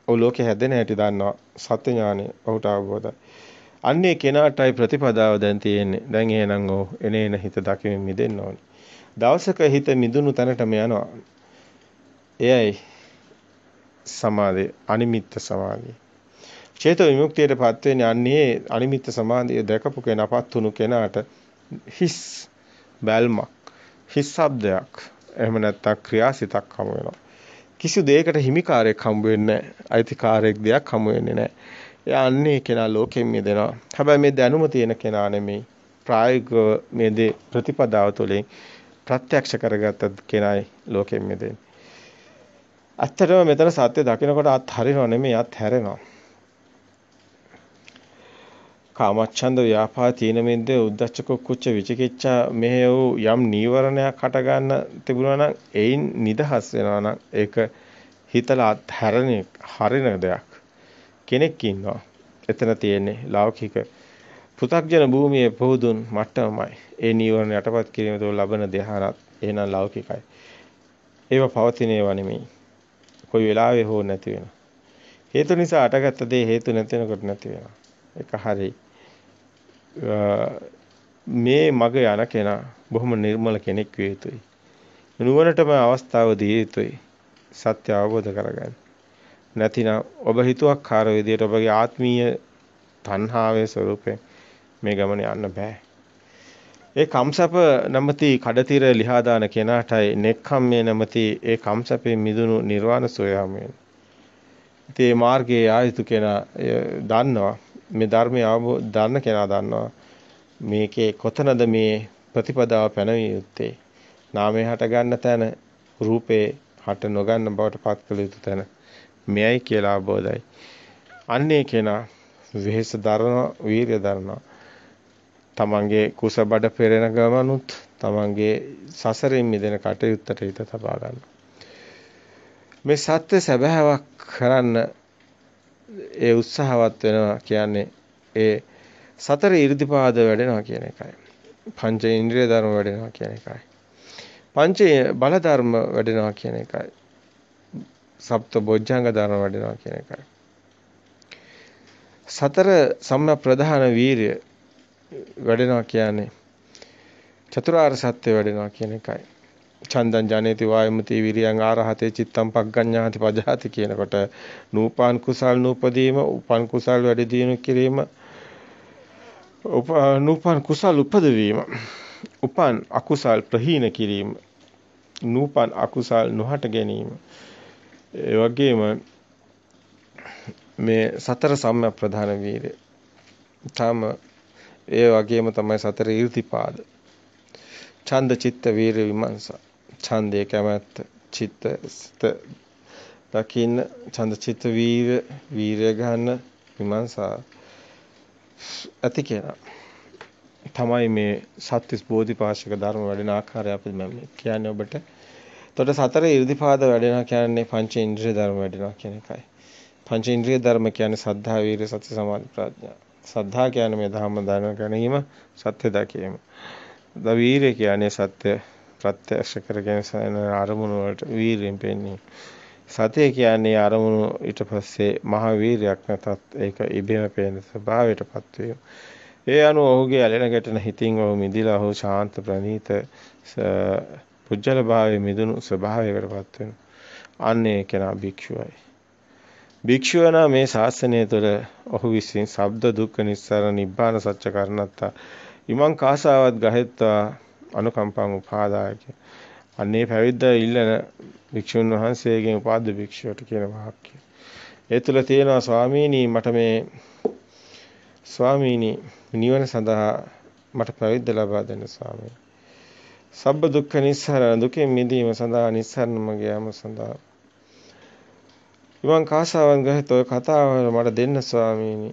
ඔහු ලෝකේ හැදෙන හැටි දන්නවා. සත්‍ය ඥානය ඔහුට අවබෝධයි. අන්නේ කෙනාටයි ප්‍රතිපදාව දැන් තියෙන්නේ. දැන් එහෙනම් ඔහු එනේන හිත දකිමින් මිදෙන්න ඕනේ. දවසක හිත මිදුණු තැනටම යනවා. එයයි සමාධිය අනිමිත්ත සමාධිය. චේතෝ විමුක්තියටපත් වෙන්නේ අන්නේ අනිමිත්ත සමාධිය දැකපු කෙනාපත් වුණු කෙනාට හිස් බැල්මක් හිස් ශබ්දයක් එහෙම නැත්නම් ක්‍රියාසිතක් හමු වෙනවා. කිසි දෙයකට හිමිකාරයක් හම්බ වෙන්නේ නැහැ. අයිතිකාරයක් දෙයක් හම්බ වෙන්නේ නැහැ. එයා අන්නේ කෙනා ලෝකෙන් මිදෙනවා. හැබැයි මේ දැනුම තියෙන කෙනා නෙමෙයි. ප්‍රායෝගිකව මේ දේ ප්‍රතිපදාව තුළින් ප්‍රත්‍යක්ෂ කරගත්ත කෙනායි ලෝකෙන් මිදෙන්නේ. ඇත්තටම මෙතන සත්‍ය දකිනකොට අත් හරිනව නෙමෙයි අත් හැරෙනවා. කාමච්ඡන්ද ව්‍යාපාද තීන මිද්ද උද්ධච්ච කුච්ච විචිකිච්ඡා මෙහෙ වූ යම් නීවරණයක් හට ගන්න තිබුණා නම් එයින් නිදහස් වෙනවා නම් ඒක හිතලා හැරෙන හරින දෙයක්. කෙනෙක් ඉන්නවා. එතන තියෙන්නේ ලෞකික පෘථග්ජන භූමියේ පොහුදුන් මට්ටමයි ඒ නීවරණ යටපත් කිරීම තුළ ලබන ධ්‍යානත් එහෙනම් ලෞකිකයි. ඒව පවතින ඒවා නෙමෙයි. කොයි වෙලාවෙ හෝ නැති වෙනවා. හේතු නිසා අටගත්ත දේ හේතු නැති වෙනකොට නැති වෙනවා. ඒක හරි. මේ මග යන කෙනා බොහොම නිර්මල කෙනෙක් විය යුතුයි. නුවණටම අවස්ථාව දිය යුතුයි. සත්‍ය අවබෝධ කරගන්න. නැතිනම් ඔබ හිතුවක්කාර විදියට ඔබගේ ආත්මීය තණ්හාවේ ස්වરૂපයෙන් මේ ගමන යන්න බෑ. ඒ කම්සප නැමැති කඩතිර ලිහා දාන කෙනාටයි නෙක්ඛම්මේ නැමැති ඒ කම්සපේ මිදුණු නිර්වාණ සෝයාම ඉතින් මේ මාර්ගයේ ආයුතු කෙනා දන්නවා මේ ධර්මය අවබෝධ දන්න කෙනා දන්නවා මේකේ කොතනද මේ ප්‍රතිපදාව පැනවිය යුත්තේ? නාමය හට ගන්න තැන රූපේ හට නොගන්න බවට පත් කළ යුතු තැන මෙයයි කියලා අවබෝධයි. අන්නේ කෙනා වෙහෙස දරනවා වීරිය දරනවා. තමන්ගේ කුස බඩ පෙරෙන ගමනුත් තමන්ගේ සසරින් මිදෙන කටයුත්තට හිත තබා ගන්නවා. මේ සත්‍ය සැබෑවක් කරන්න ඒ උත්සාහවත් වෙනවා කියන්නේ ඒ සතර 이르දිපාද වැඩෙනවා කියන එකයි. පංච ඉන්ද්‍රිය ධර්ම වැඩෙනවා කියන එකයි. පංච බල ධර්ම වැඩෙනවා කියන එකයි. සප්ත බොජ්ජංග ධර්ම වැඩෙනවා කියන එකයි. සතර සම්ම ප්‍රධාන වීරිය වැඩෙනවා කියන්නේ චතුරාර්ය සත්‍ය වැඩෙනවා කියන එකයි. චන්දං ජනේති වායමති විරියං ආරහතේ චිත්තං පග්ගඤ්ඤාති පජහති කියනකොට නූපාන් කුසල් නූපදීම උපන් කුසල් වැඩි දියුණු කිරීම නූපන් කුසල් උපදවීම උපන් අකුසල් ප්‍රහීන කිරීම නූපන් අකුසල් නොහට ගැනීම ඒ වගේම මේ සතර සම්‍යක් ප්‍රධාන වීර්ය. තාම ඒ වගේම තමයි සතර ඊර්තිපාද. ඡන්ද චිත්ත වීර විමර්ශ ඡන්දේ කැමැත්ත චිත්ත සිත දකින්න ඡන්ද චිත්ත වීර වීරය ගන්න විමර්ශා ඇති කෙනා තමයි මේ සත්‍විස් බෝධිපාශික ධර්ම වැඩෙන ආකාරය අපි මම කියන්නේ ඔබට. එතකොට සතර 이르දිපාද වැඩෙනවා කියන්නේ පංච ඉන්ද්‍රිය ධර්ම වැඩෙනවා කියන එකයි. පංච ඉන්ද්‍රිය ධර්ම කියන්නේ සද්ධා වීර්ය සති සමාධි ප්‍රඥා. සද්ධා කියන්නේ මේ ධර්ම දැන ගැනීම සත්‍ය දැකීම. ද වීරය කියන්නේ සත්‍ය ප්‍රත්‍යක්ෂ කරගෙන සයන අරමුණු වලට වීරයෙන් පෙන්වීම. සතිය කියන්නේ අරමුණු ඊට පස්සේ මහ වීරයක් නැතත් ඒක ඉබේම පේන ස්වභාවයටපත් වීම. ඒ අනුව ඔහුගේ ඇලෙන ගැටෙන හිතින් ඔහු මිදිලා ඔහු ශාන්ත ප්‍රණීත පුජ්‍යල භාවයේ මිදුණු ස්වභාවයකටපත් වෙනවා. අන්නේ කෙනා භික්ෂුවයි. භික්ෂුව මේ ශාසනය තුළ ඔහු විසින් ශබ්ද දුක්ඛ නිස්සාර නිබ්බාන සත්‍ය කරණත්තා ඉමං කාසාවත් ගහෙත්වා අනුකම්පං උපාදායක. අන්නේ පැවිද්ද ඉල්ලන භික්ෂුන් වහන්සේගෙන් උපාද්ද භික්ෂුවට කියන වාක්‍යය. ඒ තුල තියෙනවා ස්වාමීනි මට මේ ස්වාමීනි නිවන සඳහා මට පැවිද්ද ලබා දෙන්න ස්වාමීනි. සබ්බ දුක්ඛ නිස්සාරණ දුකෙන් මිදීම සඳහා නිස්සාරණම ගෑම සඳහා ඉමං කාසාවන් ගහත ඔය කතාව මට දෙන්න ස්වාමීනි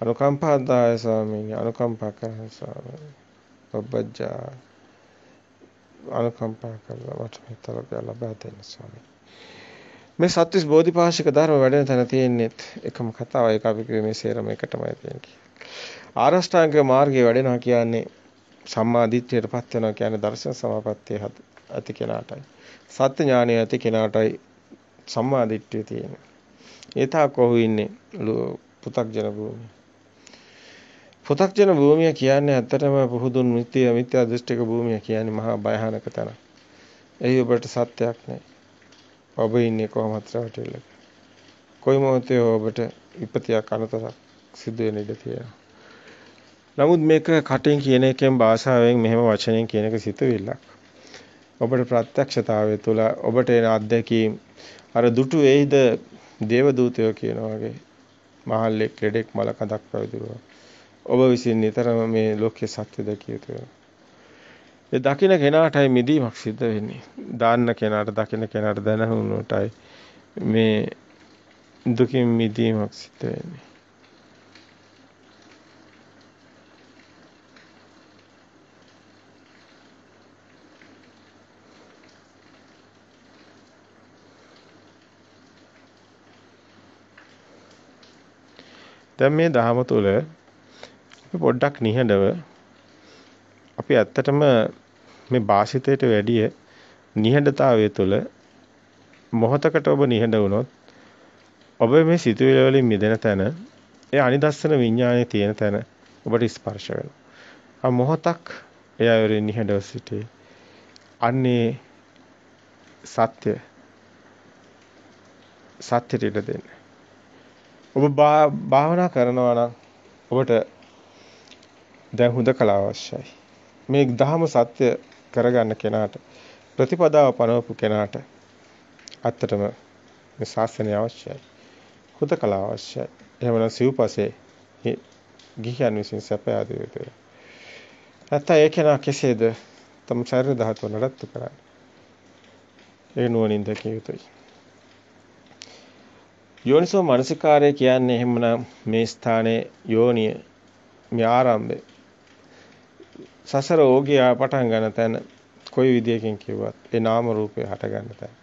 අනුකම්පාදාය ස්වාමීනි අනුකම්පා කරන්න ස්වාමීනි ඔබ්බජ්ජා අනුකම්පා කරලා මට මේ තරගය ලබා දෙන්න ස්වාමීනි මේ සත්‍විස් බෝධිපාශික ධර්ම වැඩෙන තැන තියෙන්නේ එකම කතාව. ඒක අපි කිව්වේ මේ සේරම එකටමයි තියෙන්නේ ආරෂ්ඨාංග මාර්ගයේ වැඩෙනවා කියන්නේ සම්මා දිට්ඨියටපත් වෙනවා කියන්නේ දර්ශන සමාපත්තිය ඇති කෙනාටයි. සත්‍ය ඥානය ඇති කෙනාටයි සම්මා දිට්ඨිය තියෙන්නේ. ඒ තාක් ඔහු ඉන්නේ පු탁ජන භූමියේ. පොතක්ජන භූමිය කියන්නේ ඇත්තටම පුහුදුන් මිත්‍යා මිත්‍යා දෘෂ්ටික භූමිය කියන්නේ මහා භයානක තැන. එහි ඔබට සත්‍යයක් නැහැ. ඔබ ඉන්නේ කොහොමද රටෙල්ලක. කොයි මොහොතේ ඔබට විපතියක් අනතරක් සිදු වෙන ඉඩ තියෙනවා. නමුත් මේක කටින් කියන එකෙන් භාෂාවෙන් මෙහෙම වචනෙන් කියන එක සිතුවිල්ලක්. ඔබට ප්‍රත්‍යක්ෂතාවය තුළ ඔබට එන අත්දැකීම් අර දුටු වේයිද දේව දූතයෝ කියනවා වගේ මහල්ලෙක් ලෙඩෙක් මල කඳක් පැවිදිරුවා. ඔබ විසින් නිතරම මේ ලෝකයේ සත්‍ය දැකිය යුතුයි. ඒ දකින්න කෙනාටයි මිදීමක් සිද්ධ වෙන්නේ. දාන්න කෙනාට දකින්න කෙනාට දැනුනොටයි මේ දුකින් මිදීමක් සිද්ධ වෙන්නේ. දැන් මේ දහම තුල පොඩ්ඩක් නිහඬව අපි ඇත්තටම මේ භාෂිතයට වැඩිය නිහඬතාවය තුළ මොහතකට ඔබ නිහඬ වුණොත් ඔබ මේ සිතුවිලි වලින් මිදෙන තැන ඒ අනිදස්සන විඥානයේ තියෙන තැන ඔබට ස්පර්ශ වෙනවා. ආ මොහතක් එයා වරින් නිහඬව සිටේ. අන්නේ සත්‍ය සත්‍යයට ඉඩ දෙන්න. ඔබ භාවනා කරනවා නම් ඔබට දැන් හුදකලා අවශ්‍යයි. මේ දහම සත්‍ය කරගන්න කෙනාට ප්‍රතිපදාව පනවපු කෙනාට ඇත්තටම මේ ශාසනය අවශ්‍යයි. හුදකලා අවශ්‍යයි. එහෙමනම් සිව්පසේ ගිහියන් විසින් සැප ආදිය යුතුය. නැත්නම් ඒ කෙනා කෙසේද තම ශරීර ධාතුව නඩත්තු කරන්නේ? ඒ නුවණින් දැකිය යුතුයි. යෝනිසෝ මනසිකාරය කියන්නේ එහෙමනම් මේ ස්ථානයේ යෝනිය මේ ආරම්භය සසර ඕගිය පටන් ගන්න තැන කොයි විදියකින් කිව්වත් ඒ නාම රූපේ හට ගන්න තැන.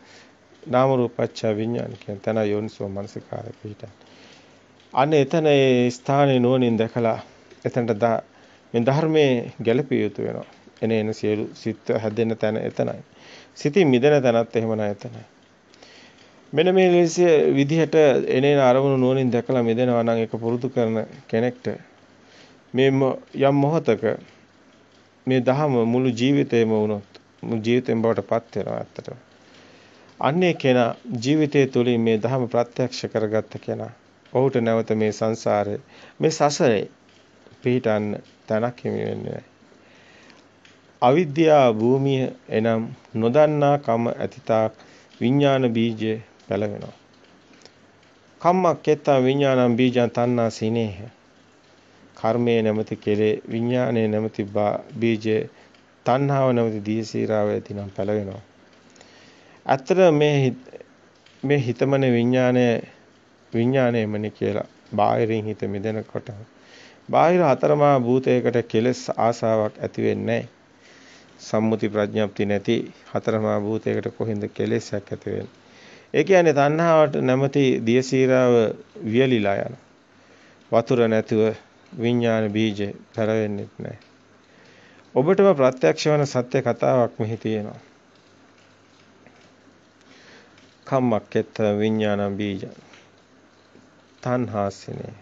නාම රූපච්ඡ විඥාන කියන තැන යෝනිසෝ මනසිකාරය පිහිටන අන්න එතන ඒ ස්ථානයේ නුවණින් දැකලා එතනට මේ ධර්මයේ ගැළපිය යුතු වෙනවා. එන එන සියලු සිත් හැදෙන තැන එතනයි. සිතින් මිදෙන තැනත් එහෙම නැහැ එතනයි. මෙන්න මේ ලෙස විදිහට එනේන අරමුණු නුවණින් දැකලා මිදෙනවා නම් ඒක පුරුදු කරන කෙනෙක්ට මේ යම් මොහතක මේ දහම මුළු ජීවිතේම වුණොත් මුළු ජීවිතෙන් බවට පත් වෙනවා ඇත්තටම. අන්නේ කෙනා ජීවිතය තුළින් මේ දහම ප්‍රත්‍යක්ෂ කරගත්ත කෙනා ඔහුට නැවත මේ සංසාරේ මේ සසරේ පිහිටන්න තැනක් හිමි වෙන්නේ නැහැ. අවිද්‍යා භූමිය එනම් නොදන්නා කම ඇතිතාක් විඥාන බීජය පැලවෙනවා. කම්මක් කෙත්තා විඥානං බීජං තණ්හා සිනේහ. කර්මයේ නැමැති කෙලේ විඥානයේ නැමැති බීජේ තණ්හාව නැමැති දීසීරාව ඇතිනම් පැලවෙනවා. ඇත්තට මේ මේ හිතමනේ විඥානය විඥානයමනේ කියලා බාහිරින් හිත මිදෙනකොට බාහිර හතරමා භූතයකට කෙලස් ආසාවක් ඇති වෙන්නේ සම්මුති ප්‍රඥාප්ති නැති හතරමා භූතයකට කොහින්ද කෙලෙසක් ඇති වෙන්නේ ඒ කියන්නේ තණ්හාවට නැමැති දියසීරාව වියලිලා යන. වතුර නැතුව විඥාන බීජ පැරවෙන්නේ නැහැ. ඔබටම ප්‍රත්‍යක්ෂ වන සත්‍ය කතාවක් මෙහි තියෙනවා. කම්මක්කෙත් විඥාන බීජ. තණ්හාසිනේ.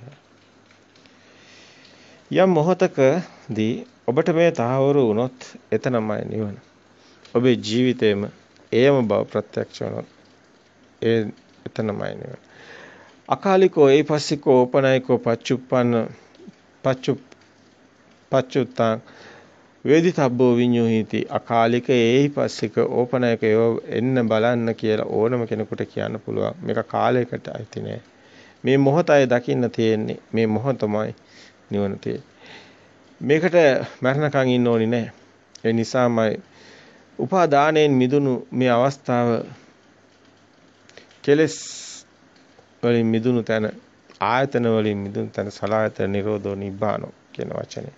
යම් මොහතකදී ඔබට මේ තහවුරු වුණොත් එතනමයි නිවන. ඔබේ ජීවිතේම එයම බව ප්‍රත්‍යක්ෂ වුණොත් ඒ එතනමයි නෙවෙයි. අකාලිකෝ ඒපස්සිකෝ ඕපනයිකෝ පච්චුප්පන්න පච්චු පච්චුත්තං වේදිතබ්බෝ විඤ්ඤෝහිති අකාලික ඒහිපස්සික ඕපනයික එන්න බලන්න කියලා ඕනම කෙනෙකුට කියන්න පුළුවන්. මේක කාලයකට අයිති නෑ. මේ මොහොතයි දකින්න තියෙන්නේ. මේ මොහොතමයි නිවන තියෙන්නේ. මේකට මරණකම් ඉන්න ඕනි නෑ. ඒ නිසාමයි උපාදානයෙන් මිදුණු මේ අවස්ථාව කෙලස් වලින් මිදුණු තැන ආයතන වලින් මිදුණු තැන සලායතන නිරෝධෝ නිබ්බානෝ කියන වචනේ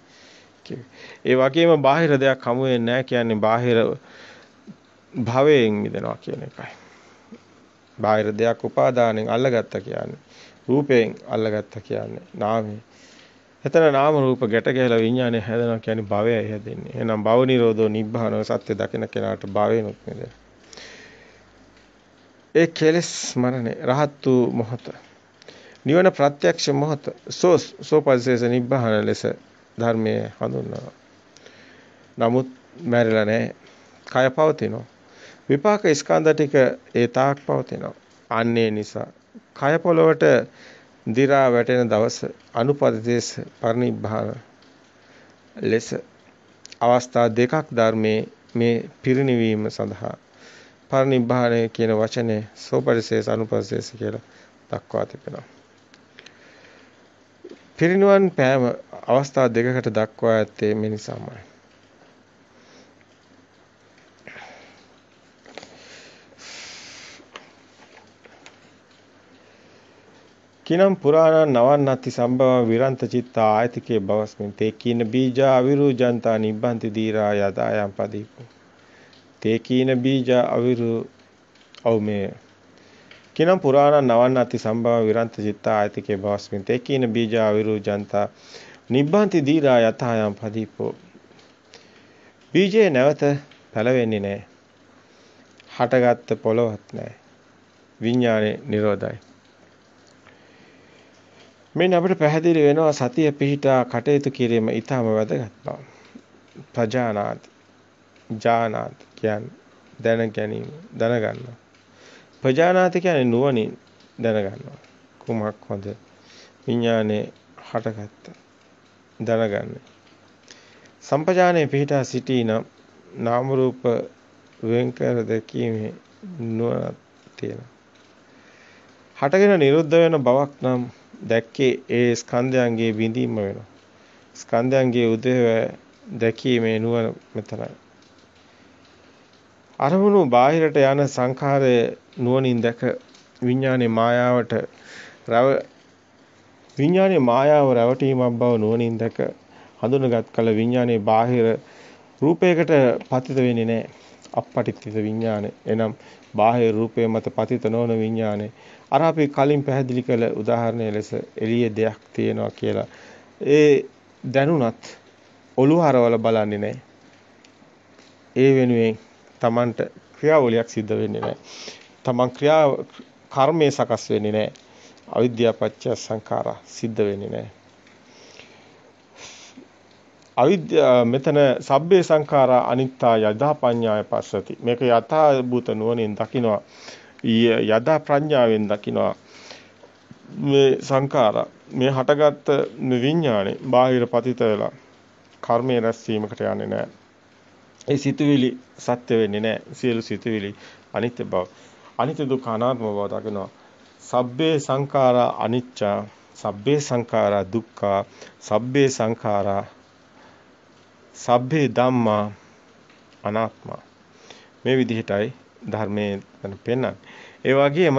කිව්වේ. ඒ වගේම බාහිර දෙයක් හමු වෙන්නේ නැහැ කියන්නේ බාහිර භවයෙන් මිදෙනවා කියන එකයි. බාහිර දෙයක් උපාදානෙන් අල්ලගත්තා කියන්නේ රූපයෙන් අල්ලගත්තා කියන්නේ නාමය. එතන නාම රූප ගැට ගැහලා විඥානය හැදෙනවා කියන්නේ භවයයි හැදෙන්නේ. එහෙනම් භව නිරෝධෝ නිබ්බානෝ සත්‍ය දකින කෙනාට භවෙනුත් මිදෙනවා. ඒ කෙලෙස් මරණේ රහත් වූ මොහොත නිවන ප්‍රත්‍යක්ෂ මොහොත සෝ සෝපල්සේස නිබ්බහන ලෙස ධර්මයේ හඳුන්වනවා. නමුත් මැරිලා නැහැ. කය පවතිනවා. විපාක ස්කන්ධ ටික ඒ තාක් පවතිනවා. අන්නේ නිසා කය පොළවට දි รา වැටෙන දවස අනුපදේශ පරිනිබ්බාන ලෙස අවස්ථා දෙකක් ධර්මයේ මේ පිරිනිවීම සඳහා පරිනිබ්බාණය කියන වචනේ සෝපරිශේෂ අනුපරිශේෂ කියලා දක්වා තිබෙනවා. පිරිනුවන් පෑම අවස්ථා දෙකකට දක්වා ඇත්තේ මේ නිසාමයි. කිනම් පුරාණ නවන්නති සම්භව විරන්ත චිත්ත ආයතිකේ බවස්මින් තේ කීන බීජා අවිරුජන්තා නිබ්බන්ති දීරා යදායම් පදීපෝ තේකීන බීජ අවිරු ඔව් මේ කිනම් පුරාණ නවන්නති සම්භව විරන්ත චිත්ත ආයතිකේ භවස්මින් තේකීන බීජ අවිරු ජන්තා නිබ්බන්ති දීරා යතහයම් පදීපෝ බීජේ නැවත පැලවෙන්නේ නැහැ හටගත්ත පොළවත් නැහැ විඥානේ නිරෝධයි මෙන්න අපිට පැහැදිලි වෙනවා සතිය පිහිටා කටයුතු කිරීම ඊටම වැදගත් බව. ප්‍රජානාති. ජානාති. කියන්නේ දැන ගැනීම දැනගන්නවා. ප්‍රජානාති කියන්නේ නුවණින් දැනගන්නවා. කුමක් හොඳ විඥානේ හටගත්ත දැනගන්න. සම්පජානේ පිහිටා සිටිනම් නාම රූප වෙන් කර දැකීමේ නුවණක් තියෙනවා. හටගෙන නිරුද්ධ වෙන බවක් නම් දැක්කේ ඒ ස්කන්ධයන්ගේ බිඳීම වෙනවා. ස්කන්ධයන්ගේ උදේව දැකීමේ නුවණ මෙතනයි. අරමුණු බාහිරට යන සංඛාරය නුවණින් දැක විඥානේ මායාවට රව විඥානේ මායාව රැවටීමක් බව නුවණින් දැක හඳුනගත් කල විඥානේ බාහිර රූපයකට පතිත වෙන්නේ නැහැ. අපපටිත්‍ත විඥානේ. එනම් බාහිර රූපය මත පතිත නොවන විඥානේ. අර අපි කලින් පැහැදිලි කළ උදාහරණය ලෙස එළියේ දෙයක් තියෙනවා කියලා. ඒ දැනුණත් ඔළුව හරවල බලන්නේ නැහැ. ඒ වෙනුවෙන් Tamanට ක්‍රියාවලියක් සිද්ධ වෙන්නේ නැහැ. Taman ක්‍රියා කර්මයේ සකස් වෙන්නේ නැහැ. අවිද්‍යාව පත්‍ය සංඛාරා සිද්ධ වෙන්නේ නැහැ. අවිද්‍යාව මෙතන සබ්බේ සංඛාරා අනිත්තා යදා පඤ්ඤාය පස්සති. මේක යථා භූත නුවණින් දකිනවා. යදා ප්‍රඥාවෙන් දකිනවා. මේ සංඛාරා මේ හටගත්ත විඥානේ බාහිර පතිත වෙලා කර්මයේ රැස්වීමකට යන්නේ නැහැ. ඒ සිතුවිලි සත්‍ය වෙන්නේ නැහැ. සියලු සිතුවිලි අනිත්‍ය බව. අනිත්‍ය දුක්ඛ අනාත්ම බව දකිනවා. සබ්බේ සංඛාරා අනිච්චා සබ්බේ සංඛාරා දුක්ඛා සබ්බේ සංඛාරා සබ්බේ ධම්මා අනාත්මා මේ විදිහටයි ධර්මයේ පෙන්වන්නේ. ඒ වගේම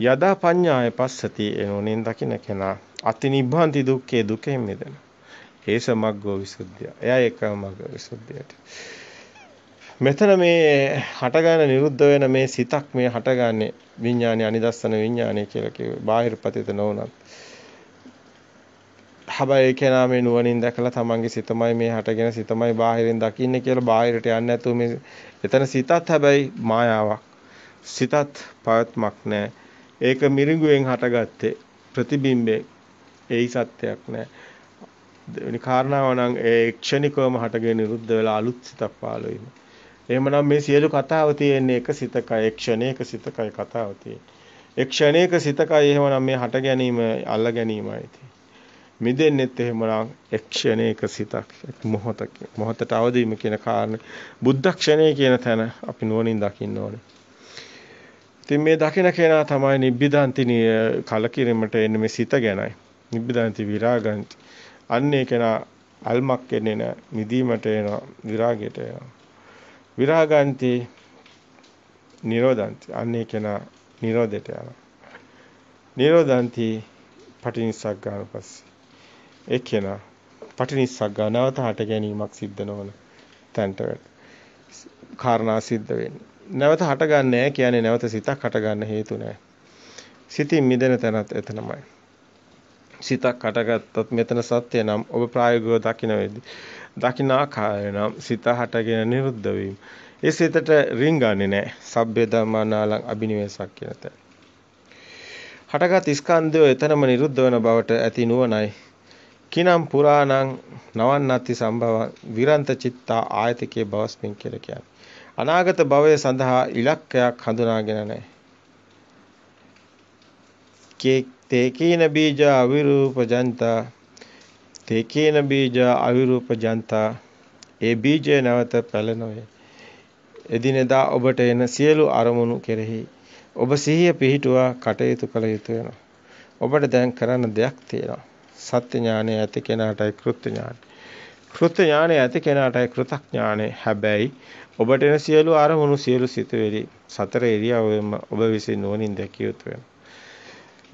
යදා පඤ්ඤාය පස්සති එනෝනෙන් දකින්න කෙනා අතිනිබ්බන්ති දුක්ඛේ දුකෙන් මිදෙනවා. හේස මග්ගෝ විසුද්ධිය. එයා එකම මග්ග විසුද්ධියට. මෙතන මේ හටගන්න නිරුද්ධ වෙන මේ සිතක් මේ හටගන්නේ විඥානය අනිදස්සන විඥානය කියලා කිව්වේ. බාහිර පතිත නොවුනත්. හැබැයි කෙනා මේ නුවණින් දැකලා තමන්ගේ සිතමයි මේ හටගෙන සිතමයි බාහිරින් දකින්නේ කියලා බාහිරට යන්නේ නැතුව මේ එතන සිතත් හැබැයි මායාවක්. සිතත් පවත්මක් නැහැ. ඒක මිරිඟුවෙන් හටගත්තේ ප්‍රතිබිම්බේ. ඒයි සත්‍යයක් නැහැ. දෙවෙනි කාරණාව නම් ඒ ක්ෂණිකවම හටගෙන නිරුද්ධ වෙලා අලුත් සිතක් පහළ වීම. එහෙමනම් මේ සියලු කතාව තියෙන්නේ එක සිතකයි ක්ෂණයක සිතකයි කතාව තියෙන්නේ. ඒ ක්ෂණයක සිතකයි එහෙමනම් මේ හට ගැනීම අල්ල ගැනීමයි මිදෙන්නෙත් එහෙමනම් ක්ෂණයක සිතක් මොහොතක මොහොතට අවදීම කියන කාරණේ බුද්ධ ක්ෂණය කියන තැන අපි නුවණින් දකින්න ඕනේ. ඉතින් මේ දකින කෙනා තමයි නිබ්බිදාන්ති කලකිරීමට එන්නේ මේ සිත ගැනයි. නිබ්බිදාන්ති විරාගන්ති අන්නේ කෙනා අල්මක් එන්නේ නැහැ. නිදීමට එනවා, විරාගයට එනවා. විරාගන්ති නිරෝධන්ති. අන්නේ කෙනා නිරෝධයට යනවා. නිරෝධන්ති පටිනිස්සග්ගාන පස්සේ. ඒ කෙනා පටිනිස්සග්ගා නැවත හට ගැනීමක් සිද්ධ නොවන තැනට කාරණා සිද්ධ වෙන්නේ. නැවත හටගන්නේ කියන්නේ නැවත සිතක් හටගන්න හේතු නැහැ. සිතින් මිදෙන තැනත් එතනමයි. සිතක් හටගත්තොත් මෙතන සත්‍ය නම් ඔබ ප්‍රායෝගිකව දකින්න වෙද්දී දකින්න ආකාරය නම් සිත හටගෙන නිරුද්ධ වීම. ඒ සිතට රින්ගන්නේ නැහැ. සබ්බේ ධම්මානාලං අබිනිවෙසක් කියන තැන. හටගත් ස්කන්ධය එතනම නිරුද්ධ වන බවට ඇති නුවණයි. කිනම් පුරාණං නවන්නත්ති සම්භව විරන්ත චිත්තා ආයතිකේ බවස්මින් කියලා කියන්නේ. අනාගත භවය සඳහා ඉලක්කයක් හඳුනාගෙන නැහැ. කේ තේකීන බීජ අවිරූප ජන්තා. තේකීන බීජ අවිරූප ජන්තා. ඒ බීජය නැවත පැලනොය. එදිනෙදා ඔබට එන සියලු අරමුණු කෙරෙහි ඔබ සිහිය පිහිටුවා කටයුතු කළ යුතු වෙනවා. ඔබට දැන් කරන්න දෙයක් තියෙනවා. සත්‍ය ඥානය ඇති කෙනාටයි කෘත්‍ය ඥානය. කෘත්‍ය ඥානය ඇති කෙනාටයි කෘතඥානය. හැබැයි ඔබට එන සියලු අරමුණු සියලු සිතුවිලි සතර ඉරියව්වෙම ඔබ විසින් නුවණින් දැකිය යුතු වෙනවා.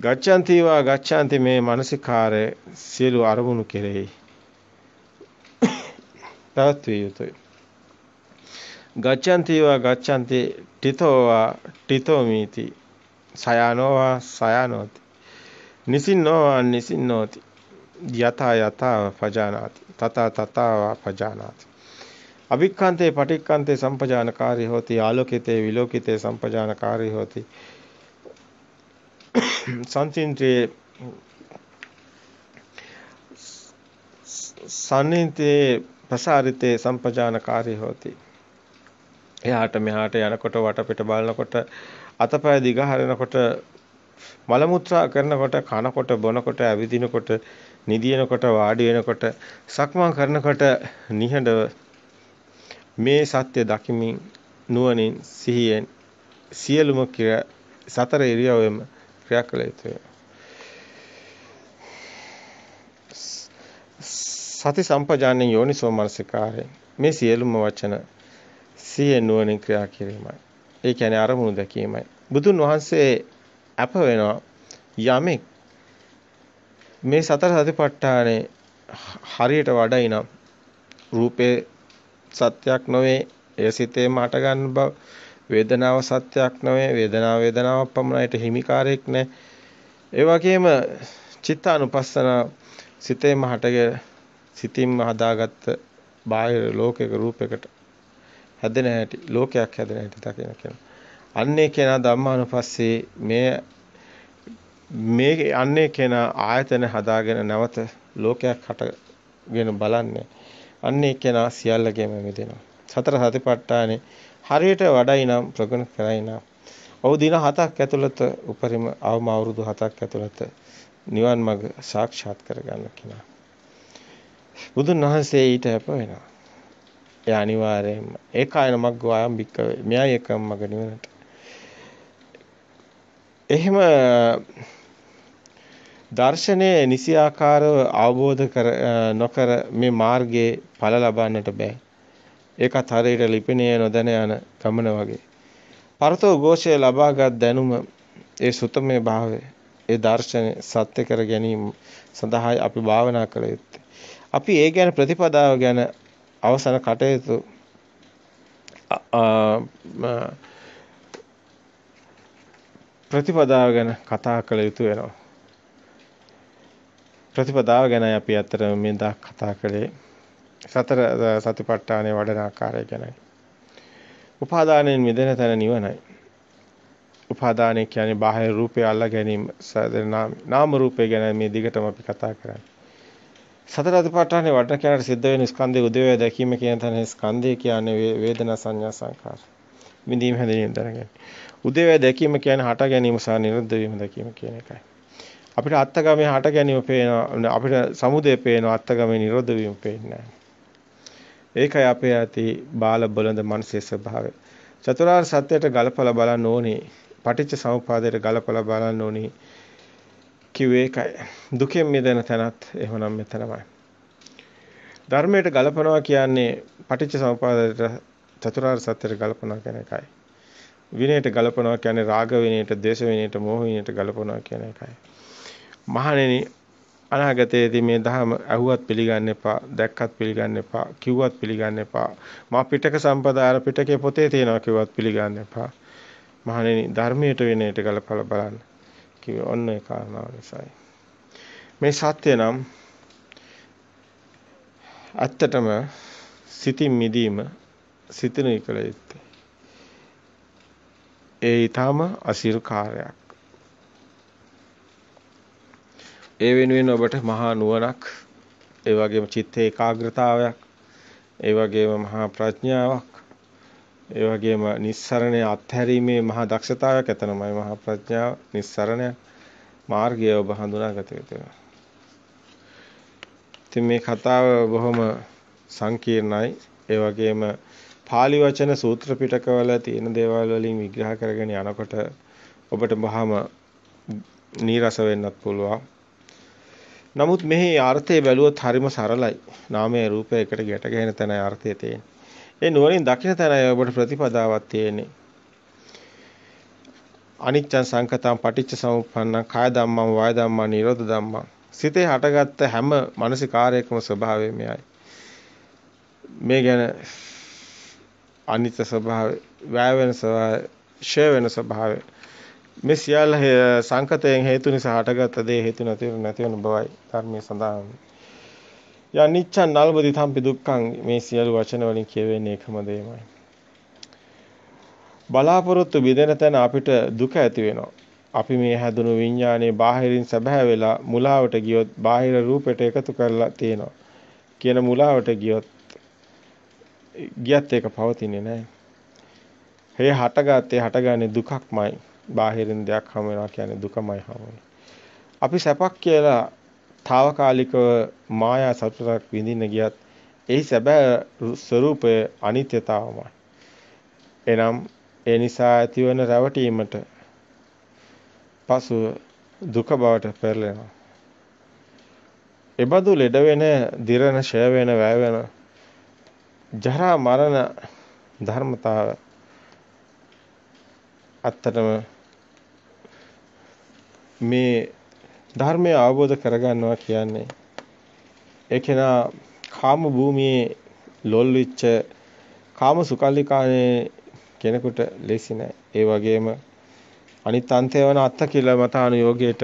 ගච්ඡantiවා ගච්ඡanti මේ මානසිකාරය සියලු අරමුණු කෙරෙහි. පැවැත්විය යුතුයි. ගච්ඡantiවා ගච්ඡanti තිතෝවා තිතෝමීති සයනෝවා සයනෝති. නිසින්නෝවා නිසින්නෝති. යතා යතා පජානාති. තත තතාවා පජානාති. අවික්ඛන්තේ පටික්ඛන්තේ සම්පජානකාරී හෝති. ආලෝකිතේ විලෝකිතේ සම්පජානකාරී හෝති. සන්තින්ත්‍රයේ සන්නින්තේ ප්‍රසාරිතේ සම්පජානකාරී හොති. එහාට මෙහාට යනකොට වටපිට බලනකොට අතපය දිගහරනකොට මල මුත්‍රා කරනකොට කනකොට බොනකොට ඇවිදිනකොට නිදිනකොට වාඩි වෙනකොට සක්මන් කරනකොට නිහඬව මේ සත්‍ය දකිමින් නුවණින් සිහියෙන් සියලුම සතර ඉරියව්වෙම ක්‍රියා කළ යුතුය. සති සම්පජාන්නේ යෝනිසෝ මනසිකාරය. මේ සියලුම වචන සිය නුවණින් ක්‍රියා කිරීමයි. ඒ කියන්නේ අරමුණු දැකීමයි. බුදුන් වහන්සේ අප වෙනවා යමෙක් මේ සතර සතිපට්ඨානේ හරියට වඩයි නම් රූපේ සත්‍යක් නොවේ එය සිතේම හට ගන්න බව වේදනාව සත්‍යක් නොවේ වේදනාව වේදනාවක් පමණයිට හිමිකාරයක් නැහැ ඒ වගේම චිත්තානුපස්සන සිතේම හටගෙන සිතින්ම හදාගත්ත බාහිර ලෝකයක රූපයකට හැදෙන හැටි ලෝකයක් හැදෙන හැටි දකින කෙනා. අන්නේ කෙනා ධම්මානුපස්සේ මේ මේ අන්නේ කෙනා ආයතන හදාගෙන නැවත ලෝකයක් හටගෙන බලන්නේ. අන්නේ කෙනා සියල්ලකම මිදෙනවා. සතර සතිපට්ඨානේ හරියට වඩයි නම් ප්‍රගුණ කරයි නම් ඔව් දින 7ක් ඇතුළත උපරිම අවම අවුරුදු 7ක් ඇතුළත නිවන් මඟ සාක්ෂාත් කරගන්න කෙනා. බුදුන් වහන්සේ ඊට අප වෙනවා. ඒ අනිවාර්යයෙන්ම ඒකායන මග්ගෝ අයම් බික්කවේ මෙයයි එකම මග නිවනට. එහෙම දර්ශනයේ නිසියාකාරව අවබෝධ කර නොකර මේ මාර්ගයේ ඵල ලබන්නට බෑ. ඒකත් හරියට ලිපිණිය නොදැන යන ගමන වගේ. පරතෝ ഘോഷය ලබාගත් දැනුම ඒ සුතමේ භාවය ඒ දර්ශනය සත්‍ය කර ගැනීම සඳහායි අපි භාවනා කළ යුත්තේ. අපි ඒ ගැන ප්‍රතිපදාව ගැන අවසන කටයුතු ප්‍රතිපදාව ගැන කතා කළ යුතු වෙනවා. ප්‍රතිපදාව ගැනයි අපි අතරම මේ දා කතා කළේ. සතර සතිපට්ඨානයේ වඩන ආකාරය ගැනයි. උපාදානයෙන් මිදෙන තැන නිවනයි. උපාදානය කියන්නේ බාහිර රූපය අල්ලා ගැනීම නාම රූපය ගැන මේ දිගටම අපි කතා කරන්නේ. සතර අධිපට්ඨානේ වඩන කෙනාට සිද්ධ වෙන ස්කන්ධයේ උදේවය දැකීම කියන තැන ස්කන්ධය කියන්නේ වේදනා සංඥා සංකාර. විඳීම හැඳිනීම දැනගන්න. උදේවය දැකීම කියන්නේ හට ගැනීම සහ නිරුද්ධ වීම දැකීම කියන එකයි. අපිට අත්තගමේ හට ගැනීම පේනවා අපිට සමුදය පේනවා අත්තගමේ නිරෝධ වීම පේන්නේ ඒකයි අපේ ඇති බාල බොළඳ මනසේ ස්වභාවය. චතුරාර්ය සත්‍යයට ගලපලා බලන්න ඕනේ. පටිච්ච සමුප්පාදයට ගලපලා බලන්න ඕනේ. කිව්වේ ඒකයි. දුකෙන් මිදෙන තැනත් එහෙමනම් මෙතනමයි. ධර්මයට ගලපනවා කියන්නේ පටිච්ච සමුප්පාදයට චතුරාර්ය සත්‍යයට ගලපනවා කියන එකයි. විනයට ගලපනවා කියන්නේ රාග විනයට, ද්වේෂ විනයට, මෝහ විනයට ගලපනවා කියන එකයි. මහණෙනි අනාගතයේදී මේ ධහම අහුවත් පිළිගන්න එපා, දැක්කත් පිළිගන්න එපා, කිව්වත් පිළිගන්න එපා. මා පිටක සම්පදාය පිටකේ පොතේ තියෙනවා කිව්වත් පිළිගන්න එපා. මහණෙනි ධර්මයට විනයට ගලපලා බලන්න. කිව්වේ ඔන්න ඒ කාරණාව නිසායි. මේ සත්‍ය නම් ඇත්තටම සිතින් මිදීම සිතන කළ යුත්තේ. ඒ ඊටම අසිරු කාර්යයක්. ඒ වෙනුවෙන් ඔබට මහා නුවණක් ඒ වගේම චිත්ත ඒකාග්‍රතාවයක් ඒ වගේම මහා ප්‍රඥාවක් ඒ වගේම නිස්සරණය අත්හැරීමේ මහා දක්ෂතාවයක් එතනමයි මහා ප්‍රඥාව නිස්සරණය මාර්ගය ඔබ හඳුනාගත යුතුයි. ඉතින් මේ කතාව බොහොම සංකීර්ණයි. ඒ වගේම pāli වචන සූත්‍ර පිටකවල තියෙන දේවල් වලින් විග්‍රහ කරගෙන යනකොට ඔබට වහම නීරස වෙන්නත් පුළුවන්. නමුත් මෙහි අර්ථය බැලුවොත් හරිම සරලයි. නාමයේ රූපය එකට ගැට ගැහෙන තැනයි අර්ථය තියෙන්නේ. ඒ නුවණින් දකින තැනයි ඔබට ප්‍රතිපදාවක් තියෙන්නේ. අනිච්චං සංකතං පටිච්ච සමුප්පන්නං කාය ධම්මං වාය ධම්මං නිරෝධ ධම්මං සිතේ හටගත්ත හැම මානසිකාරයකම ස්වභාවය මෙයයි. මේ ගැන අනිත්‍ය ස්වභාවය, වැය වෙන ස්වභාවය, ෂය වෙන ස්වභාවය මේ සියල්ල සංකතයෙන් හේතු නිසා හටගත් දේ හේතු නැති නැති වෙන බවයි ධර්මයේ සඳහන්. යනිච්ඡන් නල්බදි තම්පි දුක්ඛං මේ සියලු වචන වලින් කියවෙන්නේ එකම දෙයමයි. බලාපොරොත්තු බිඳෙන තැන අපිට දුක ඇති වෙනවා. අපි මේ හැදුණු විඥානයේ බාහිරින් සැබෑ වෙලා මුලාවට ගියොත් බාහිර රූපයට එකතු කරලා තියෙනවා. කියන මුලාවට ගියොත් ගියත් ඒක පවතින්නේ නැහැ. හේ හටගත්තේ හටගන්නේ දුකක්මයි. බාහිරින් දෙයක් හමු වෙනවා කියන්නේ දුකමයි හමු අපි සැපක් කියලා తాවකාලිකව මායා සතුටක් විඳින්න ගියත් එහි සැබෑ ස්වરૂපය පසුව දුක බවට පෙරලෙනවා. එබඳු ලෙඩ වෙන, දිරන, ෂය වෙන, වැය වෙන ජරා මරණ ධර්මතාව අත්තටම මේ ධර්මය අවබෝධ කරගන්නවා කියන්නේ ඒ කෙනා කාම භූමියේ ලොල් වෙච්ච කාම සුකල්ලිකානේ කෙනෙකුට ලේසි නෑ. ඒ වගේම අනිත් අන්තය වන අත්ත කියලා මතාන යෝගයට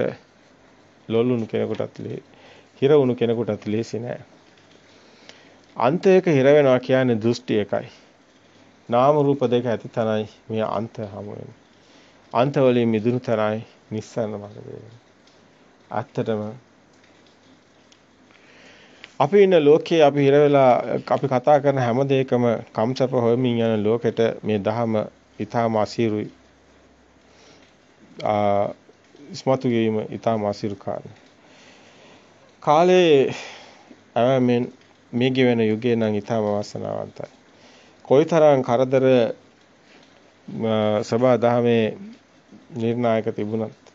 ලොල්ුණු කෙනෙකුටත් හිර වුණු කෙනෙකුටත් ලේසි නෑ. අන්තයක හිර වෙනවා කියන්නේ දෘෂ්ටි එකයි. නාම රූප දෙක ඇති තනයි මේ අන්ත හමු වෙන්නේ. අන්ත වලින් මිදුණු තරයි නිස්සන්න මාර්ගය වෙන්නේ. ඇත්තටම අපි ඉන්න ලෝකයේ අපි හිර වෙලා අපි කතා කරන හැම දෙයකම කම්සප හොයමින් යන ලෝකෙට මේ දහම ඊටාම අසීරුයි. ආ ස්මතු වීම ඊටාම අසීරු කාරණා. කාලේ අවමෙන් මේ ගෙවෙන යුගය නම් ඊටම වාසනාවන්තයි. කොයිතරම් කරදර සබා දහමේ නිර්ණායක තිබුණත්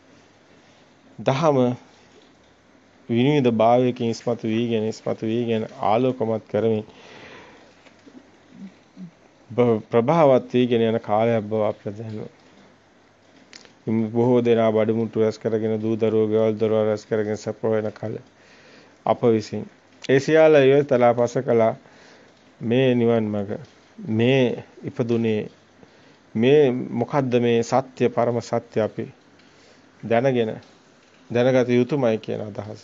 දහම විනිවිද භාවයකින් ඉස්මතු වීගෙන ඉස්මතු වීගෙන ආලෝකමත් කරමින් ප්‍රභාවත් වීගෙන යන කාලයක් බව අපිට දැනෙනවා. බොහෝ දෙනා බඩමුට්ටු රැස් කරගෙන දූ දරුවෝ ගෙවල් දොරවල් රැස් කරගෙන සප වෙන කල අප විසින් ඒ සියල්ල ඉවතලා පස කළා මේ නිවන් මඟ මේ ඉපදුනේ මේ මොකද්ද මේ සත්‍ය පරම සත්‍ය අපි දැනගෙන දැනගත යුතුමයි කියන අදහස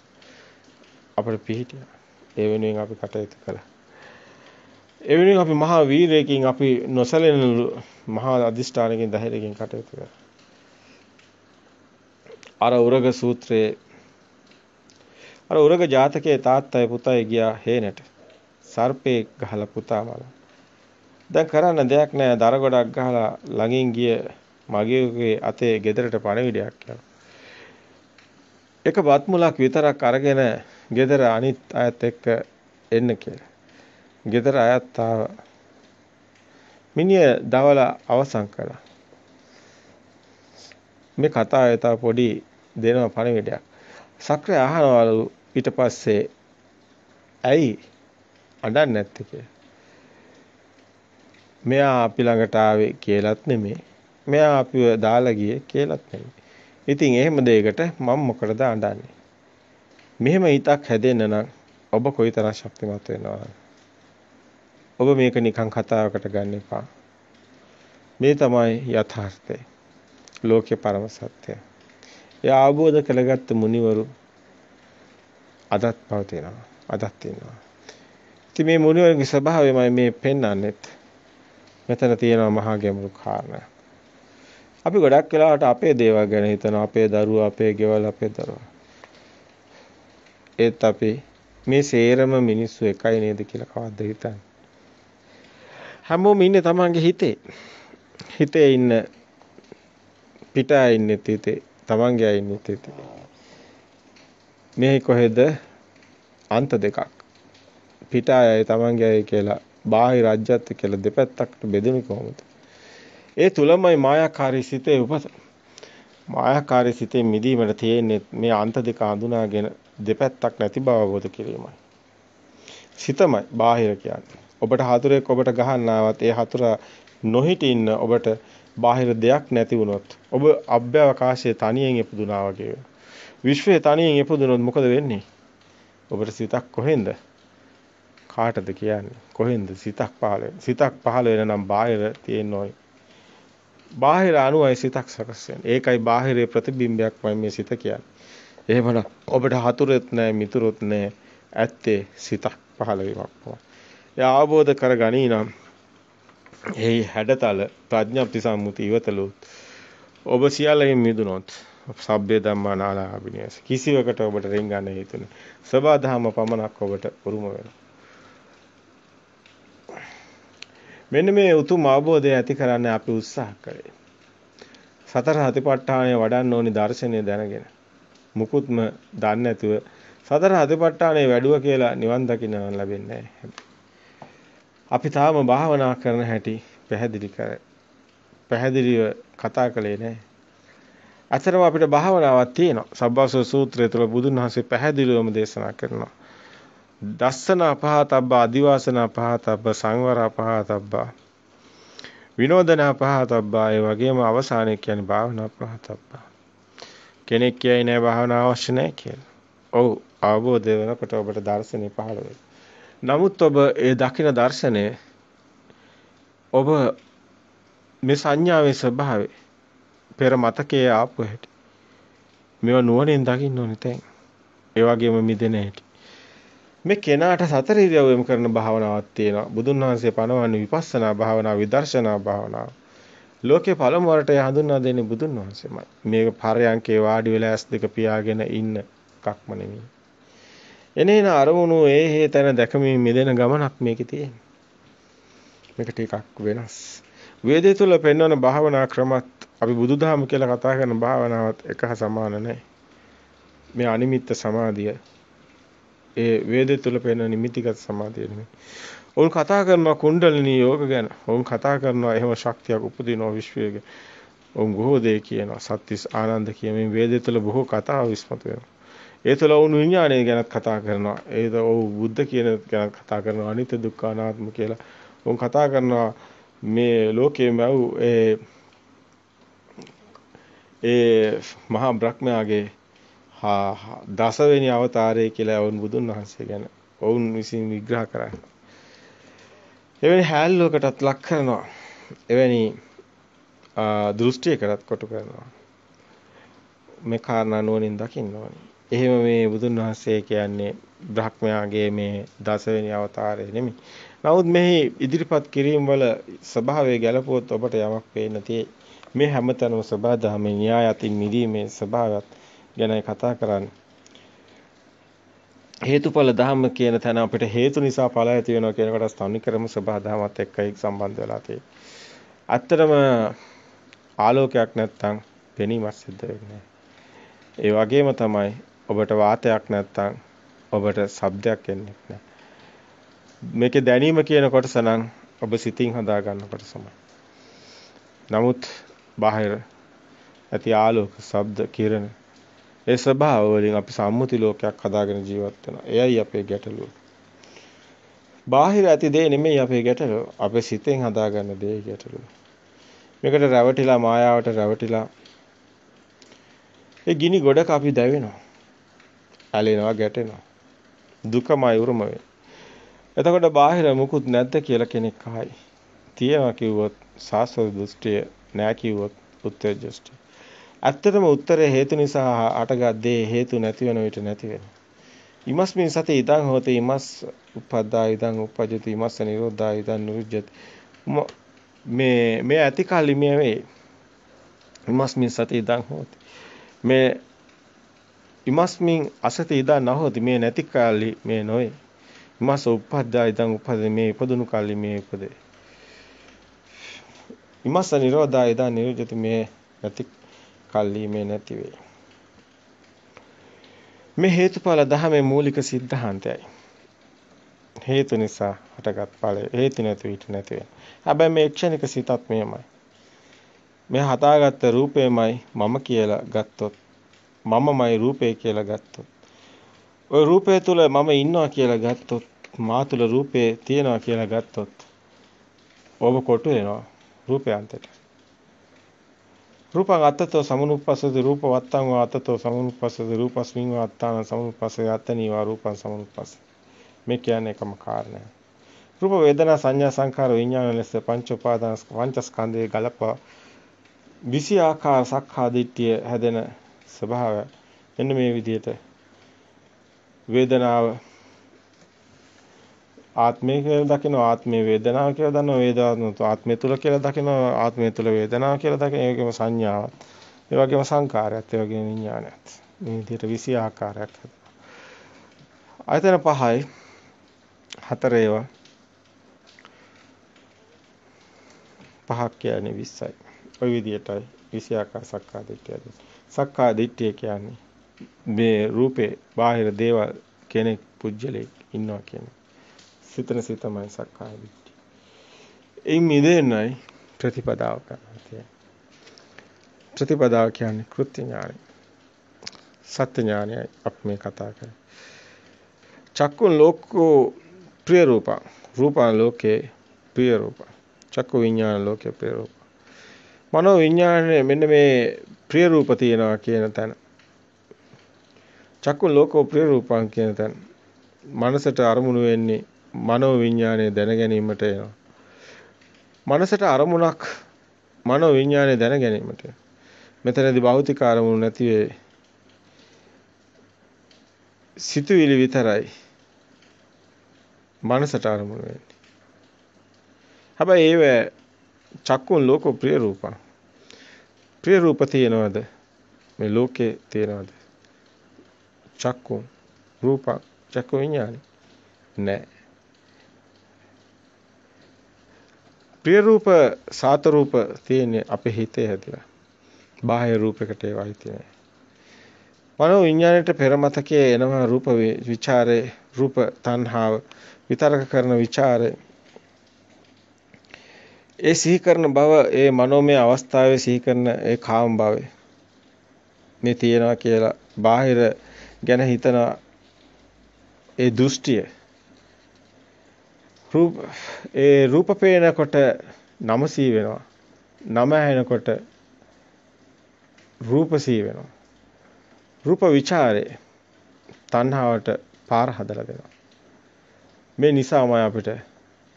අපිට පිහිටියා. ඒ වෙනුවෙන් අපි කටයුතු කළා. ඒ වෙනුවෙන් අපි මහා වීරයකින් අපි නොසැලෙන මහා අදිෂ්ඨානකින් ධෛර්යයෙන් කටයුතු කළා. අර උරග සූත්‍රයේ අර උරග ජාතකයේ තාත්තයි පුතයි ගියා හේනට. සර්පේ ගහලා පුතා මල. දැන් කරන්න දෙයක් නැහැ. දර ගොඩක් ගහලා ළඟින් ගිය මගේගේ අතේ ගෙදරට පණවිඩයක් යනවා. එක බත් මුලක් විතරක් අරගෙන ගෙදර අනිත් අයත් එක්ක එන්න කියලා. ගෙදර අයත් ආව. මිනිහ දවල අවසන් කළා. මේ කතාවේ තව පොඩි දෙනව පණවිඩයක්. සක්‍රිය අහනවලු ඊට පස්සේ ඇයි අඬන්නේ නැත්තේ කියලා. මෙයා අපි ළඟට ආවේ කියලාත් නෙමෙයි. මෙයා අපිව දාලා ගියේ කියලාත් නෙමෙයි. ඉතින් එහෙම දෙයකට මම මොකටද අඬන්නේ? මෙහෙම හිතක් හැදෙන්න නම් ඔබ කොයිතරම් ශක්තිමත් වෙනවද? ඔබ මේක නිකන් කතාවකට ගන්න එපා. මේ තමයි යථාර්ථය. ලෝකේ පරම සත්‍යය. ඒ අවබෝධ කරගත්ත මුනිවරු අදත් පවතිනවා. අදත් ඉන්නවා. ඉතින් මේ මුනිවරගේ ස්වභාවයමයි මේ පෙන්වන්නෙත්. මෙතන තියෙනවා මහා ගැඹුරු කාරණා. අපි ගොඩක් වෙලාවට අපේ දේවල් ගැන හිතනවා අපේ දරුවෝ අපේ ගෙවල් අපේ දරුවෝ. ඒත් අපි මේ සේරම මිනිස්සු එකයි නේද කියලා කවද්ද හිතන්නේ. හැමෝම ඉන්නේ තමන්ගේ හිතේ. හිතේ ඉන්න පිටා ඉන්නේ හිතේ. තමන්ගේ අය ඉන්නේ හිතේ. මේ කොහෙද අන්ත දෙකක් පිටායයි තමන්ගේ අය කියලා බාහිර රාජ්‍යත් කියලා දෙපැත්තකට බෙදුනේ කොහොමද ඒ තුලමයි මායාකාරී සිතේ උපත මායාකාරී සිතේ මිදීමට තියෙන්නේ මේ අන්ත දෙක හඳුනාගෙන දෙපැත්තක් නැති බව අවබෝධ කිරීමයි සිතමයි බාහිර කියන්නේ ඔබට හතුරෙක් ඔබට ගහන්න ආවත් ඒ හතුර නොහිටින්න ඔබට බාහිර දෙයක් නැති වුණොත් ඔබ අභ්‍යවකාශයේ තනියෙන් ඉපදුනා වගේ වෙනවා විශ්වයේ තනියෙන් ඉපදුනොත් මොකද වෙන්නේ? ඔබට සිතක් කොහෙන්ද? කාටද කියන්නේ? කොහෙන්ද සිතක් පහළ සිතක් පහළ වෙන නම් බාහිර තියෙන්න ඕයි. බාහිර අණුවයි සිතක් සකස් වෙන්නේ. ඒකයි බාහිරේ ප්‍රතිබිම්බයක්මයි මේ සිත කියන්නේ. එහෙමනම් ඔබට හතුරෙත් නැහැ මිතුරොත් නැහැ. ඇත්තේ සිතක් පහළ වීමක්. ඒ අවබෝධ කරගනී නම් එහි හැඩතල ප්‍රඥප්ති සම්මුති ඉවතලුත් ඔබ සියල්ලෙන් මිදුනොත් සබ්බේ ධම්මා නාලාභිනියස කිසිවකට ඔබට රින්ගන්න හේතුනේ සබාධම පමණක් ඔබට උරුම වෙනවා මෙන්න මේ උතුම් අවබෝධය ඇති කරන්න අපි උත්සාහ කරේ. සතර හතිපට්ඨානය වඩන්න ඕනි දර්ශනය දැනගෙන. මුකුත්ම දන්නේ නැතුව සතර හතිපට්ඨානය වැඩුව කියලා නිවන් දකින්න ලැබෙන්නේ අපි තාම භාවනා කරන හැටි පැහැදිලි කර. පැහැදිලිව කතා කළේ නැහැ. අතරම අපිට භාවනාවක් තියෙනවා. සබ්බාසෝ සූත්‍රය තුළ බුදුන් වහන්සේ පැහැදිලිවම දේශනා කරනවා. දස්සන පහතබ්බ අදිවාසන පහතබ්බ සංවර පහතබ්බ විනෝදන පහතබ්බ ඒ වගේම අවසානයේ කියන්නේ භාවනා පහතබ්බ කෙනෙක් කියයි නෑ භාවනාව අවශ්‍ය නෑ කියලා. ඔව් අවබෝධය වෙනකොට ඔබට දර්ශනේ පහළ නමුත් ඔබ ඒ දකින දර්ශනය ඔබ මේ සංඥාවේ ස්වභාවය පෙර මතකයේ ආපු හැටි මේවා නුවණින් දකින්න ඕනේ දැන්. ඒ වගේම මිදෙන හැටි. මේ කෙනාට සතර ඉරියව්වෙම කරන භාවනාවක් තියෙනවා. බුදුන් වහන්සේ පනවන්නේ විපස්සනා භාවනාව, විදර්ශනා භාවනාව. ලෝකේ පළමු වරට හඳුන්වා දෙන්නේ බුදුන් වහන්සේමයි. මේක පරයන්කේ වාඩි වෙලා ඇස් දෙක පියාගෙන ඉන්න එකක්ම නෙමෙයි. එනේන අරමුණු ඒ හේතන දැකමින් මිදෙන ගමනක් මේකේ තියෙන්නේ. මේක ටිකක් වෙනස්. වේදේ තුල පෙන්වන භාවනා ක්‍රමත් අපි බුදුදහම කියලා කතා කරන භාවනාවත් එක හා සමාන නැහැ. මේ අනිමිත්ත සමාධිය ඒ වේදේ තුල පෙනෙන නිමිතිගත සමාධිය නෙමෙයි. ඔවුන් කතා කරනවා කුණ්ඩලිනී යෝග ගැන. ඔවුන් කතා කරනවා එහෙම ශක්තියක් උපදිනවා විශ්වයේ. ඔවුන් බොහෝ දේ කියනවා. සත්‍තිස් ආනන්ද කියමින් වේදේ තුල බොහෝ කතා විශ්මතු වෙනවා. ඒ තුල ඔවුන් විඥානය ගැන කතා කරනවා. ඒද ඔව් බුද්ධ කියන ගැන කතා කරනවා. අනිත්‍ය දුක්ඛ අනාත්ම කියලා. ඔවුන් කතා කරනවා මේ ලෝකයේම ඒ ඒ මහා බ්‍රහ්මයාගේ දසවෙනි අවතාරය කියලා වුන් බුදුන් වහන්සේ ගැන ඔවුන් විසින් විග්‍රහ කරන්නේ. එවැනි හැල්ලුවකටත් ලක් කරනවා. එවැනි දෘෂ්ටියකටත් කොටු කරනවා. මේ කාරණා නුවණින් දකින්න ඕනේ. එහෙම මේ බුදුන් වහන්සේ කියන්නේ බ්‍රහ්මයාගේ මේ දසවෙනි අවතාරය නෙමෙයි. නමුත් මෙහි ඉදිරිපත් කිරීම වල ස්වභාවය ගැලපුවොත් ඔබට යමක් පේන්න තියෙයි. මේ හැමතැනම සබදාමේ න්‍යායතින් මිදීමේ ස්වභාවයත් ගැනයි කතා කරන්නේ. හේතුඵල ධම්ම කියන තැන අපිට හේතු නිසා ඵල ඇති වෙනවා කියන කොටස් තනිකරම සබහාදහමත් එක්කයි සම්බන්ධ වෙලා තියෙන්නේ. ඇත්තටම ආලෝකයක් නැත්තම් පෙනීමක් සිද්ධ වෙන්නේ ඒ වගේම තමයි ඔබට වාතයක් නැත්තම් ඔබට ශබ්දයක් එන්නේ නැහැ. මේකේ දැනීම කියන කොටස නම් ඔබ සිතින් හදා ගන්න කොටසමයි. නමුත් බාහිර ඇති ආලෝක, ශබ්ද, කිරණ ඒ ස්වභාව වලින් අපි සම්මුති ලෝකයක් හදාගෙන ජීවත් වෙනවා. එයයි අපේ ගැටලුව. බාහිර ඇති දේ නෙමෙයි අපේ ගැටලුව. අපේ සිතෙන් හදාගන්න දේ ගැටලුව. මේකට රැවටිලා මායාවට රැවටිලා ඒ ගිනි ගොඩක අපි දැවෙනවා. ඇලෙනවා ගැටෙනවා. දුකමයි උරුම වෙන්නේ. එතකොට බාහිර මුකුත් නැද්ද කියලා කෙනෙක් අහයි. තියෙනවා කිව්වොත් සාස්ත්‍ව දෘෂ්ටිය නෑ කිව්වොත් උත්තර දෘෂ්ටිය. ඇත්තටම උත්තරේ හේතු නිසා අටගත් දේ හේතු නැති වෙන විට නැති වෙනවා. ඉමස්මින් සති ඉදං හෝති ඉමස් උපද්දා ඉදං උපජ්ජති ඉමස්ස නිරෝධා ඉදං නිරුජ්ජති. මේ මේ ඇති කල්ලි මේ වේ. ඉමස්මින් සති ඉදං හෝති. මේ ඉමස්මින් අසති ඉදං නහෝති මේ නැති කල්ලි මේ නොවේ. ඉමස්ස උපද්දා ඉදං උපද මේ ඉපදුණු කල්ලි මේ උපදේ. ඉමස්ස නිරෝධා ඉදං නිරුජ්ජති මේ නැති කල්හීමේ නැති වේ. මේ හේතුඵල ධහමේ මූලික સિદ્ધාන්තයයි. හේතු නිසා හටගත් ඵලය හේතු නැති විට නැති වෙන. හැබැයි මේ ක්ෂණික සිතත් මෙයමයි. මේ හදාගත්ත රූපයමයි මම කියලා ගත්තොත් මමමයි රූපය කියලා ගත්තොත් ওই රූපය තුල මම ඉන්නවා කියලා ගත්තොත් මා තුල රූපය තියෙනවා කියලා ගත්තොත් ඔබ කොටු වෙනවා රූපයන්තට. රූපං අත්තතෝ සමනුප්පස්සති රූප වත්තං වා අත්තතෝ සමනුප්පස්සති රූපස්මින් වා අත්තාන සමනුප්පස්සේ අත්තනී වා රූපං සමනුප්පස්ස මේ කියන්නේ එකම කාරණය. රූප වේදනා සංඥා සංඛාර විඥාන ලෙස පංච උපාදාන පංචස්කන්ධයේ ගලපා විසි ආකාර සක්ඛා දිට්ඨිය හැදෙන ස්වභාවය. එන්න මේ විදිහට වේදනාව ආත්මය කියලා දකිනවා ආත්මේ වේදනාව කියලා දන්නවා වේදනාව ආත්මය තුල කියලා දකිනවා ආත්මය තුල වේදනාව කියලා දකිනවා ඒ වගේම සංඥාවක්. ඒ වගේම සංකාරයත් ඒ වගේම විඥානයත් මේ විදිහට 20 ආකාරයක් ආයතන පහයි හතර ඒවා පහක් කියන්නේ 20යි ওই විදිහටයි 20 ආකාර සක්කා දිට්ඨිය සක්කා දිට්ඨිය කියන්නේ මේ රූපේ බාහිර දේවල් කෙනෙක් පුජ්‍යලෙක් ඉන්නවා කියන්නේ සිතන සිතමයි සක්කාය දිට්ඨිය. එයින් මිදෙන්නයි ප්‍රතිපදාව කරන්නේ. ප්‍රතිපදාව කියන්නේ කෘත්‍ය ඥානයි. සත්‍ය ඥානයයි අපි මේ කතා කරන්නේ. චක්කුන් ලෝකෝ ප්‍රිය රූපං රූපං ලෝකේ ප්‍රිය රූපං චක්කු විඥාන ලෝකේ ප්‍රිය රූපං මනෝ විඥානේ මෙන්න මේ ප්‍රිය රූප තියෙනවා කියන තැන චක්කු ලෝකෝ ප්‍රිය රූපං කියන තැන මනසට අරමුණු වෙන්නේ මනෝ විඥානය දැන ගැනීමට එනවා මනසට අරමුණක් මනෝ විඥානය දැන ගැනීමට මෙතනදී භෞතික අරමුණු නැති වේ සිතුවිලි විතරයි මනසට අරමුණු වෙන්නේ. හැබැයි ඒව චක්කුන් ලෝක ප්‍රිය රූපං. ප්‍රිය රූප තියෙනවද? මේ ලෝකේ තියෙනවද? චක්කුන් රූපං චක්කු විඥානි නෑ. ප්‍රිය රූප සාත රූප තියෙන්නේ අපේ හිතේ හැදලා. බාහිර රූපයකට ඒවා හිතේ නෑ. මනෝ විඥාණයට පෙර මතකයේ එනවා රූප විචාරේ රූප තණ්හාව විතරක කරන ਵਿਚාරය ඒ සිහි කරන බව ඒ මනෝමය අවස්ථාවේ සිහි කරන ඒ කාම භවය මේ තියෙනවා කියලා බාහිර ගැන හිතන ඒ දෘෂ්ටිය රූප ඒ රූප පේනකොට නම සී වෙනවා. නම ඇහෙනකොට රූප සී වෙනවා. රූප ਵਿਚාරේ තණ්හාවට පාර හදලා දෙනවා. මේ නිසාමයි අපිට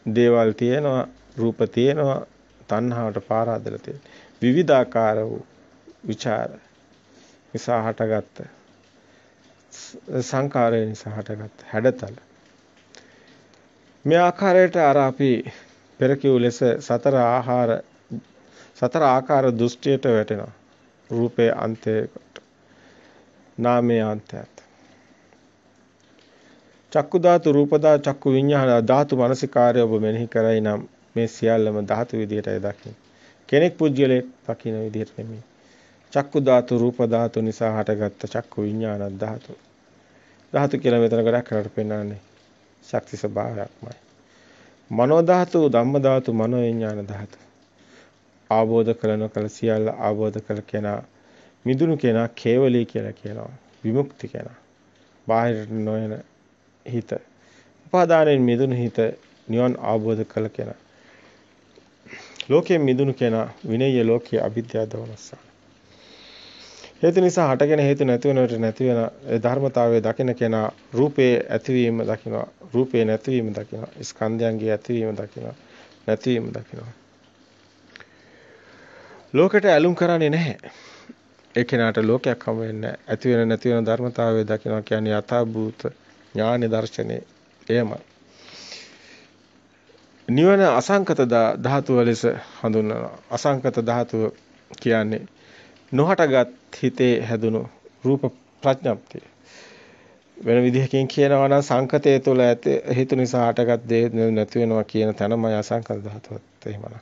දේවල් තියෙනවා, රූප තියෙනවා, තණ්හාවට පාර හදලා තියෙන්නේ. විවිධාකාර වූ ਵਿਚාර නිසා හටගත්ත සංකාරය නිසා හටගත්ත හැඩතල මේ ආකාරයට අර අපි පෙර ලෙස සතර ආහාර සතර ආකාර දෘෂ්ටියට වැටෙනවා. රූපේ අන්තයකට නාමයේ අන්තයත් චක්කු ධාතු රූප ධාතු චක්කු විඤ්ඤාණ ධාතු මනසිකාර්ය ඔබ මෙනෙහි කරයි නම් මේ සියල්ලම ධාතු විදියටයි දකින්නේ. කෙනෙක් පුජ්‍යලෙක් දකින්න විදියට නෙමෙයි. චක්කු ධාතු රූප ධාතු නිසා හටගත්ත චක්කු විඤ්ඤාණ ධාතු. ධාතු කියලා මෙතන ගොඩක් කරලා පෙන්නන්නේ ශක්ති ස්වභාවයක්මයි. මනෝ ධාතු ධම්ම ධාතු මනෝ විඤ්ඤාණ ධාතු. ආબોධ කළ නොකළ සියල්ල ආબોධ කළ කෙනා මිදුණු කෙනා කේවලී කියලා කියනවා. විමුක්ති කෙනා. බාහිර නොයන හිත උපාදානයෙන් මිදුණු හිත නිවන් අවබෝධ කළ කෙනා ලෝකයෙන් මිදුණු කෙනා විනය්‍ය ලෝකයේ අවිද්‍යාව දවනස්සා හේතු නිසා හටගෙන හේතු නැති වෙනවට නැති වෙන ධර්මතාවයේ දකින කෙනා රූපේ ඇතිවීම දකිනවා. රූපේ නැතිවීම දකිනවා. ස්කන්ධයන්ගේ ඇතිවීම දකිනවා. නැතිවීම දකිනවා. ලෝකෙට ඇලුම් කරන්නේ නැහැ. ඒ කෙනාට ලෝකයක් හම් වෙන්නේ ඇති වෙන නැති වෙන ධර්මතාවයේ දකිනවා කියන්නේ යථාභූත ඥාන දර්ශනේ. එයමයි. නිවන අසංකත ධාතුව ලෙස හඳුන්වනවා. අසංකත ධාතුව කියන්නේ නොහටගත් හිතේ හැදුණු රූප ප්‍රඥප්තිය. වෙන විදිහකින් කියනවා නම් සංකතය තුළ ඇති හේතු නිසා හටගත් දේ නැති වෙනවා කියන තැනමයි අසංකත ධාතුවත් එහෙමනම්.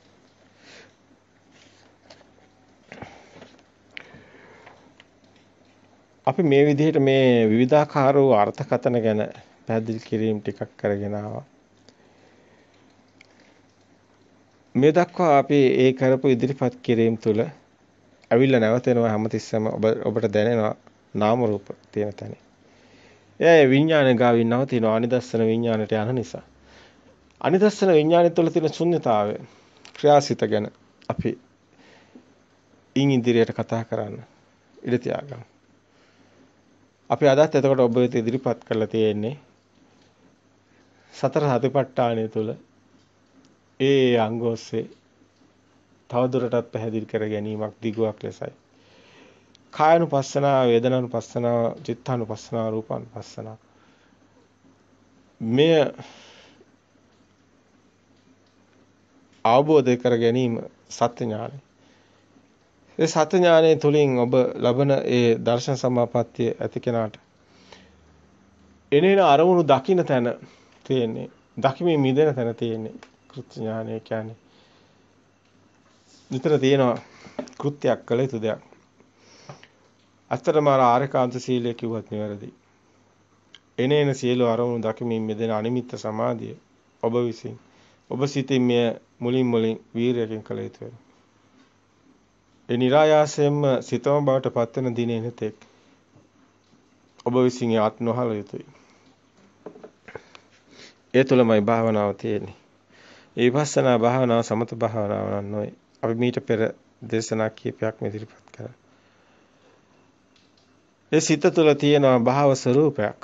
අපි මේ විදිහට මේ විවිධාකාර වූ අර්ථකතන ගැන පැහැදිලි කිරීම ටිකක් කරගෙන ආවා. මේ දක්වා අපි ඒ කරපු ඉදිරිපත් කිරීම තුළ අවිල්ල නැවතෙනවා හැමතිස්සෙම ඔබ ඔබට දැනෙනවා නාම රූප තියෙන තැන. එයා විඥාන ගාවින් නවතිනවා අනිදස්සන විඥානට යන නිසා. අනිදස්සන විඥානය තුළ තියෙන ශුන්්‍යතාවය ක්‍රියාසිත ගැන අපි ඉන් ඉදිරියට කතා කරන්න ඉඩ තියාගමු. අපි අදත් එතකොට ඔබ වෙත ඉදිරිපත් කරලා තියෙන්නේ සතර සතිපට්ඨානය තුල ඒ අංග ඔස්සේ තවදුරටත් පැහැදිලි කර ගැනීමක් දිගුවක් ලෙසයි. කායනුපස්සනාව, වේදනානුපස්සනාව, චිත්තානුපස්සනාව, රූපානුපස්සනාව. මෙය අවබෝධ කර ගැනීම සත්‍ය ඥානයි. ඒ සත්‍ය ඥානයේ තුලින් ඔබ ලබන ඒ දර්ශන සමාපත්තිය ඇති කෙනාට එනේන අරමුණු දකින්න තැන තියෙන්නේ දකිමින් මිදෙන තැන තියෙන්නේ කෘත්‍ය ඥානය කියන්නේ විතර තියෙනවා කෘත්‍යයක් කළ යුතු දෙයක්. අත්‍තරම ආරකාන්ත සීලය කිව්වත් නිවැරදි. එනේන සියලු අරමුණු දකිමින් මිදෙන අනිමිත්ත සමාධිය ඔබ විසින් ඔබ සිතින් මෙය මුලින් මුලින් වීරයෙන් කළ යුතු වෙනවා. ඒ નિરાයාසයෙන්ම සිතම බවට පත්වන දිනේ නැතෙක් ඔබ විසින් ඒ ආත්ම නොහල යුතුයි. ඒ තුළමයි භාවනාව තියෙන්නේ. ඒ විපස්සනා භාවනාව සමත භාවනාව නොවේ. අපි මීට පෙර දේශනා කීපයක් ඉදිරිපත් කරා. ඒ සිත තුළ තියෙන භාව ස්වરૂපයක්.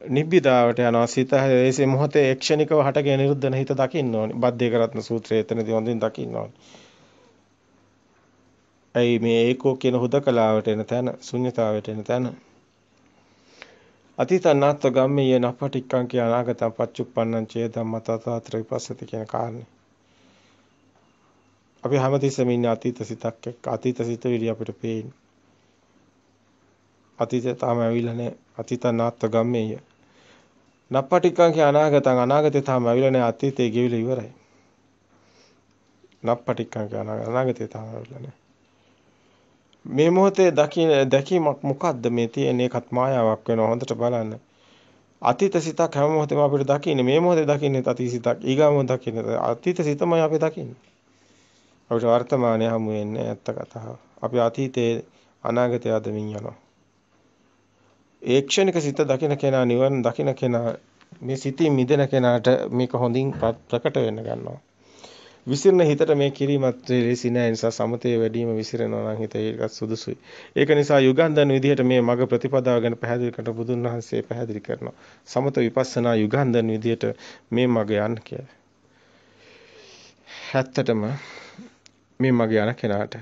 නිබ්බිදාවට යනවා සිත ඒසේ මොහොතේ ක්ෂණිකව හටගෙන නිරුද්ධන හිත දකින්න ඕනි. බද්දේක රත්න සූත්‍රයේ එතනදී හොඳින් දකින්න ඕනි. ඇයි මේ ඒකෝ කියන හුදකලාවට එන තැන, ශුන්්‍යතාවයට එන තැන. අතීතනාත්ව ගම්මේ නපටික්කං කිය අනාගතං පච්චුප්පන්නං චේ ධම්මතතතර විපස්සති කියන කාරණේ. අපි හැමතිස්සෙම ඉන්නේ අතීත සිතක් එක්ක. අතීත සිතුවිලි අපිට පේන්නේ. අතීතය තාම ඇවිල්ලා නැහැ. අතීතනාත්ව ගම්මේය. නප්පටික්කං කිය අනාගතං අනාගතේ තාම ඇවිල්ලා නැහැ. අතීතේ ගෙවිලා ඉවරයි. නප්පටික්කං කිය අනාගතේ තාම ඇවිල්ලා නැහැ. මේ මොහොතේ දකින දැකීමක් මොකද්ද මේ තියෙන එකත් මායාවක් වෙනවා හොඳට බලන්න. අතීත සිතක් හැම මොහොතේම අපිට දකින්නේ මේ මොහොතේ දකින්නේ අතීත සිතක් ඊගාම දකින්නේ අතීත සිතමයි අපි දකින්නේ. අපිට වර්තමානයේ හමු වෙන්නේ ඇත්ත කතාව. අපි අතීතයේ අනාගතය අදමින් යනවා. ඒ ක්ෂණික සිත දකින කෙනා නිවන දකින කෙනා මේ සිතින් මිදෙන කෙනාට මේක හොඳින් ප්‍රකට වෙන්න ගන්නවා. විසිරෙන හිතට මේ කිරීමත් ලේසි නෑ නිසා සමතේ වැඩිම විසිරෙනවා නම් හිත ඒකත් සුදුසුයි. ඒක නිසා යුගන්ධන විදිහට මේ මග ප්‍රතිපදාව ගැන පැහැදිලි කරන බුදුන් වහන්සේ පැහැදිලි කරනවා. සමත විපස්සනා යුගන්ධන විදිහට මේ මග යන්න කියලා. ඇත්තටම මේ මග යන කෙනාට.